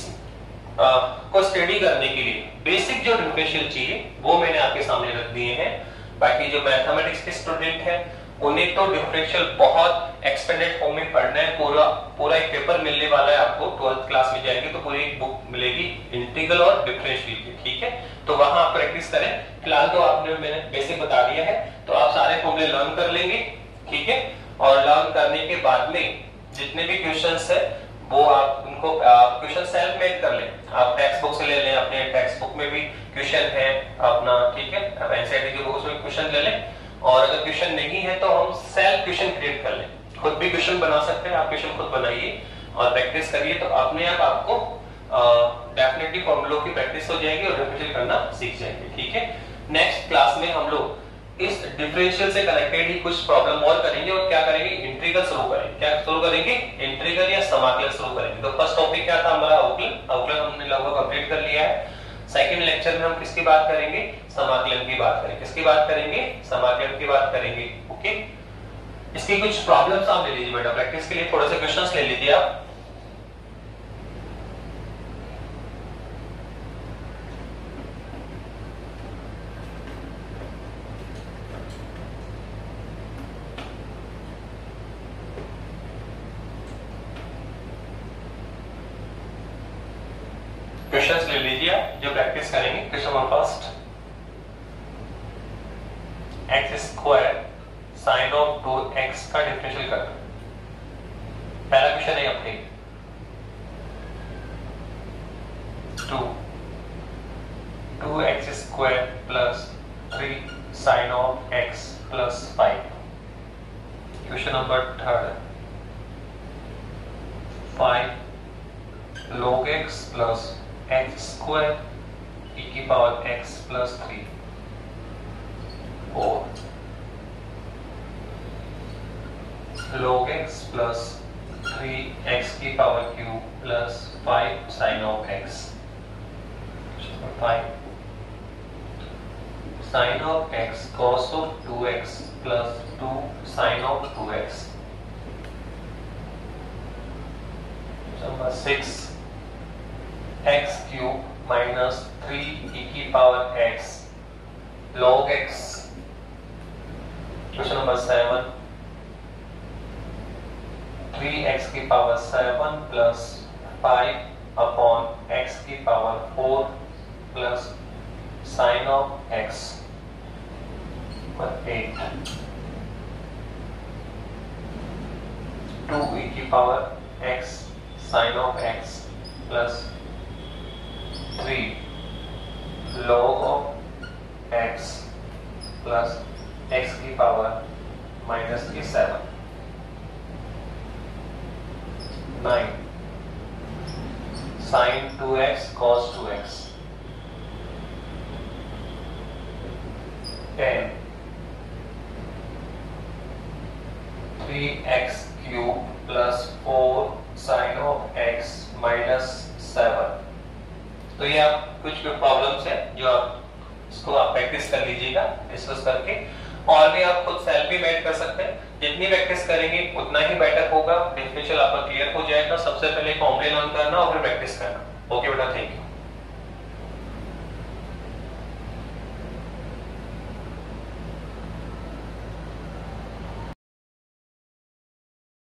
को स्टडी करने के लिए बेसिक जो डिफरेंशियल चाहिए, वो मैंने आपके सामने रख दिए हैं। बाकी जो मैथमेटिक्स के स्टूडेंट हैं उन्हें तो डिफरेंशियल बहुत एक्सपेंडेड फॉर्म में पढ़ना है, पूरा पूरा एक पेपर मिलने वाला है आपको ट्वेल्थ क्लास में जाएँगे तो पूरी एक बुक मिलेगी इंटीग्रल और डिफरेंशियल की, ठीक है? तो वहाँ आप प्रैक्टिस करें। फ़िलहाल तो आपने मैंने बेसिक बता दिया है तो आप सारे फॉर्मूले लर्न कर लेंगे, ठीक है? और लर्न करने के बाद में जितने भी क्वेश्चन है, वो आप उनको क्वेश्चन सेल्फ मेड कर लें। आप टेक्स्ट बुक से ले लें, अपने टेक्स्ट बुक में भी क्वेश्चन है, अपना, ठीक है? एनसीईआरटी की बुक में क्वेश्चन ले लें। और अगर क्वेश्चन नहीं है तो हम सेल्फ क्वेश्चन क्रिएट कर लें। खुद भी क्वेश्चन बना सकते हैं, आप क्वेश्चन खुद बनाइए और प्रैक्टिस करिए तो अपने आप आपको डेफिनेटली फॉर्मूलों की प्रैक्टिस हो जाएगी और रिपीट करना सीख जाएँगे, ठीक है? नेक्स्ट क्लास में हम लोग इस डिफरेंशियल से कनेक्टेड ही कुछ प्रॉब्लम और करेंगे और क्या करेंगे? इंटीग्रल शुरू करेंगे। क्या शुरू करेंगे? इंटीग्रल या समाकलन शुरू करेंगे। तो फ़र्स्ट टॉपिक क्या था? हमारा अवकलन अवकलन हमने लगभग कंप्लीट कर लिया है। सेकंड लेक्चर में हम किसकी बात करेंगे? समाकलन की बात करेंगे किसकी बात करेंगे? समाकलन की बात करेंगे। ओके इसकी कुछ प्रॉब्लम्स आप ले लीजिए बेटा प्रैक्टिस के लिए थोड़े से क्वेश्चंस ले लीजिए आप क्वेश्चंस ले लीजिए जो प्रैक्टिस करेंगे question number first x square sine of two x का डिफरेंशियल कर पहला क्वेश्चन है अपने two two x square plus three sine of x plus five question number third five log x plus x square e की पावर x plus थ्री और plus थ्री x की power q plus five sin of x five sin of x cos of 2x plus 2 sin of 2x number 6 x cube minus 3 e की power x log x question number 7 3x की पावर 7 प्लस 5 अपॉन x की पावर 4 प्लस साइन ऑफ़ पर 8 2 e की power x sine of x plus three log of x plus x की पावर माइनस की seven nine sine two x cos two x ten three x cube plus four sine of x minus seven तो ये आप कुछ प्रॉब्लम्स है जो आप इसको आप प्रैक्टिस कर लीजिएगा डिस्कस करके। और भी आप खुद सेल्फ भी मेड कर सकते हैं। जितनी प्रैक्टिस करेंगे, उतना ही बेटर होगा। डिफरेंशियल आपका क्लियर हो जाएगा। सबसे पहले फॉर्मले लर्न करना और फिर प्रैक्टिस करना। ओके बेटा थैंक यू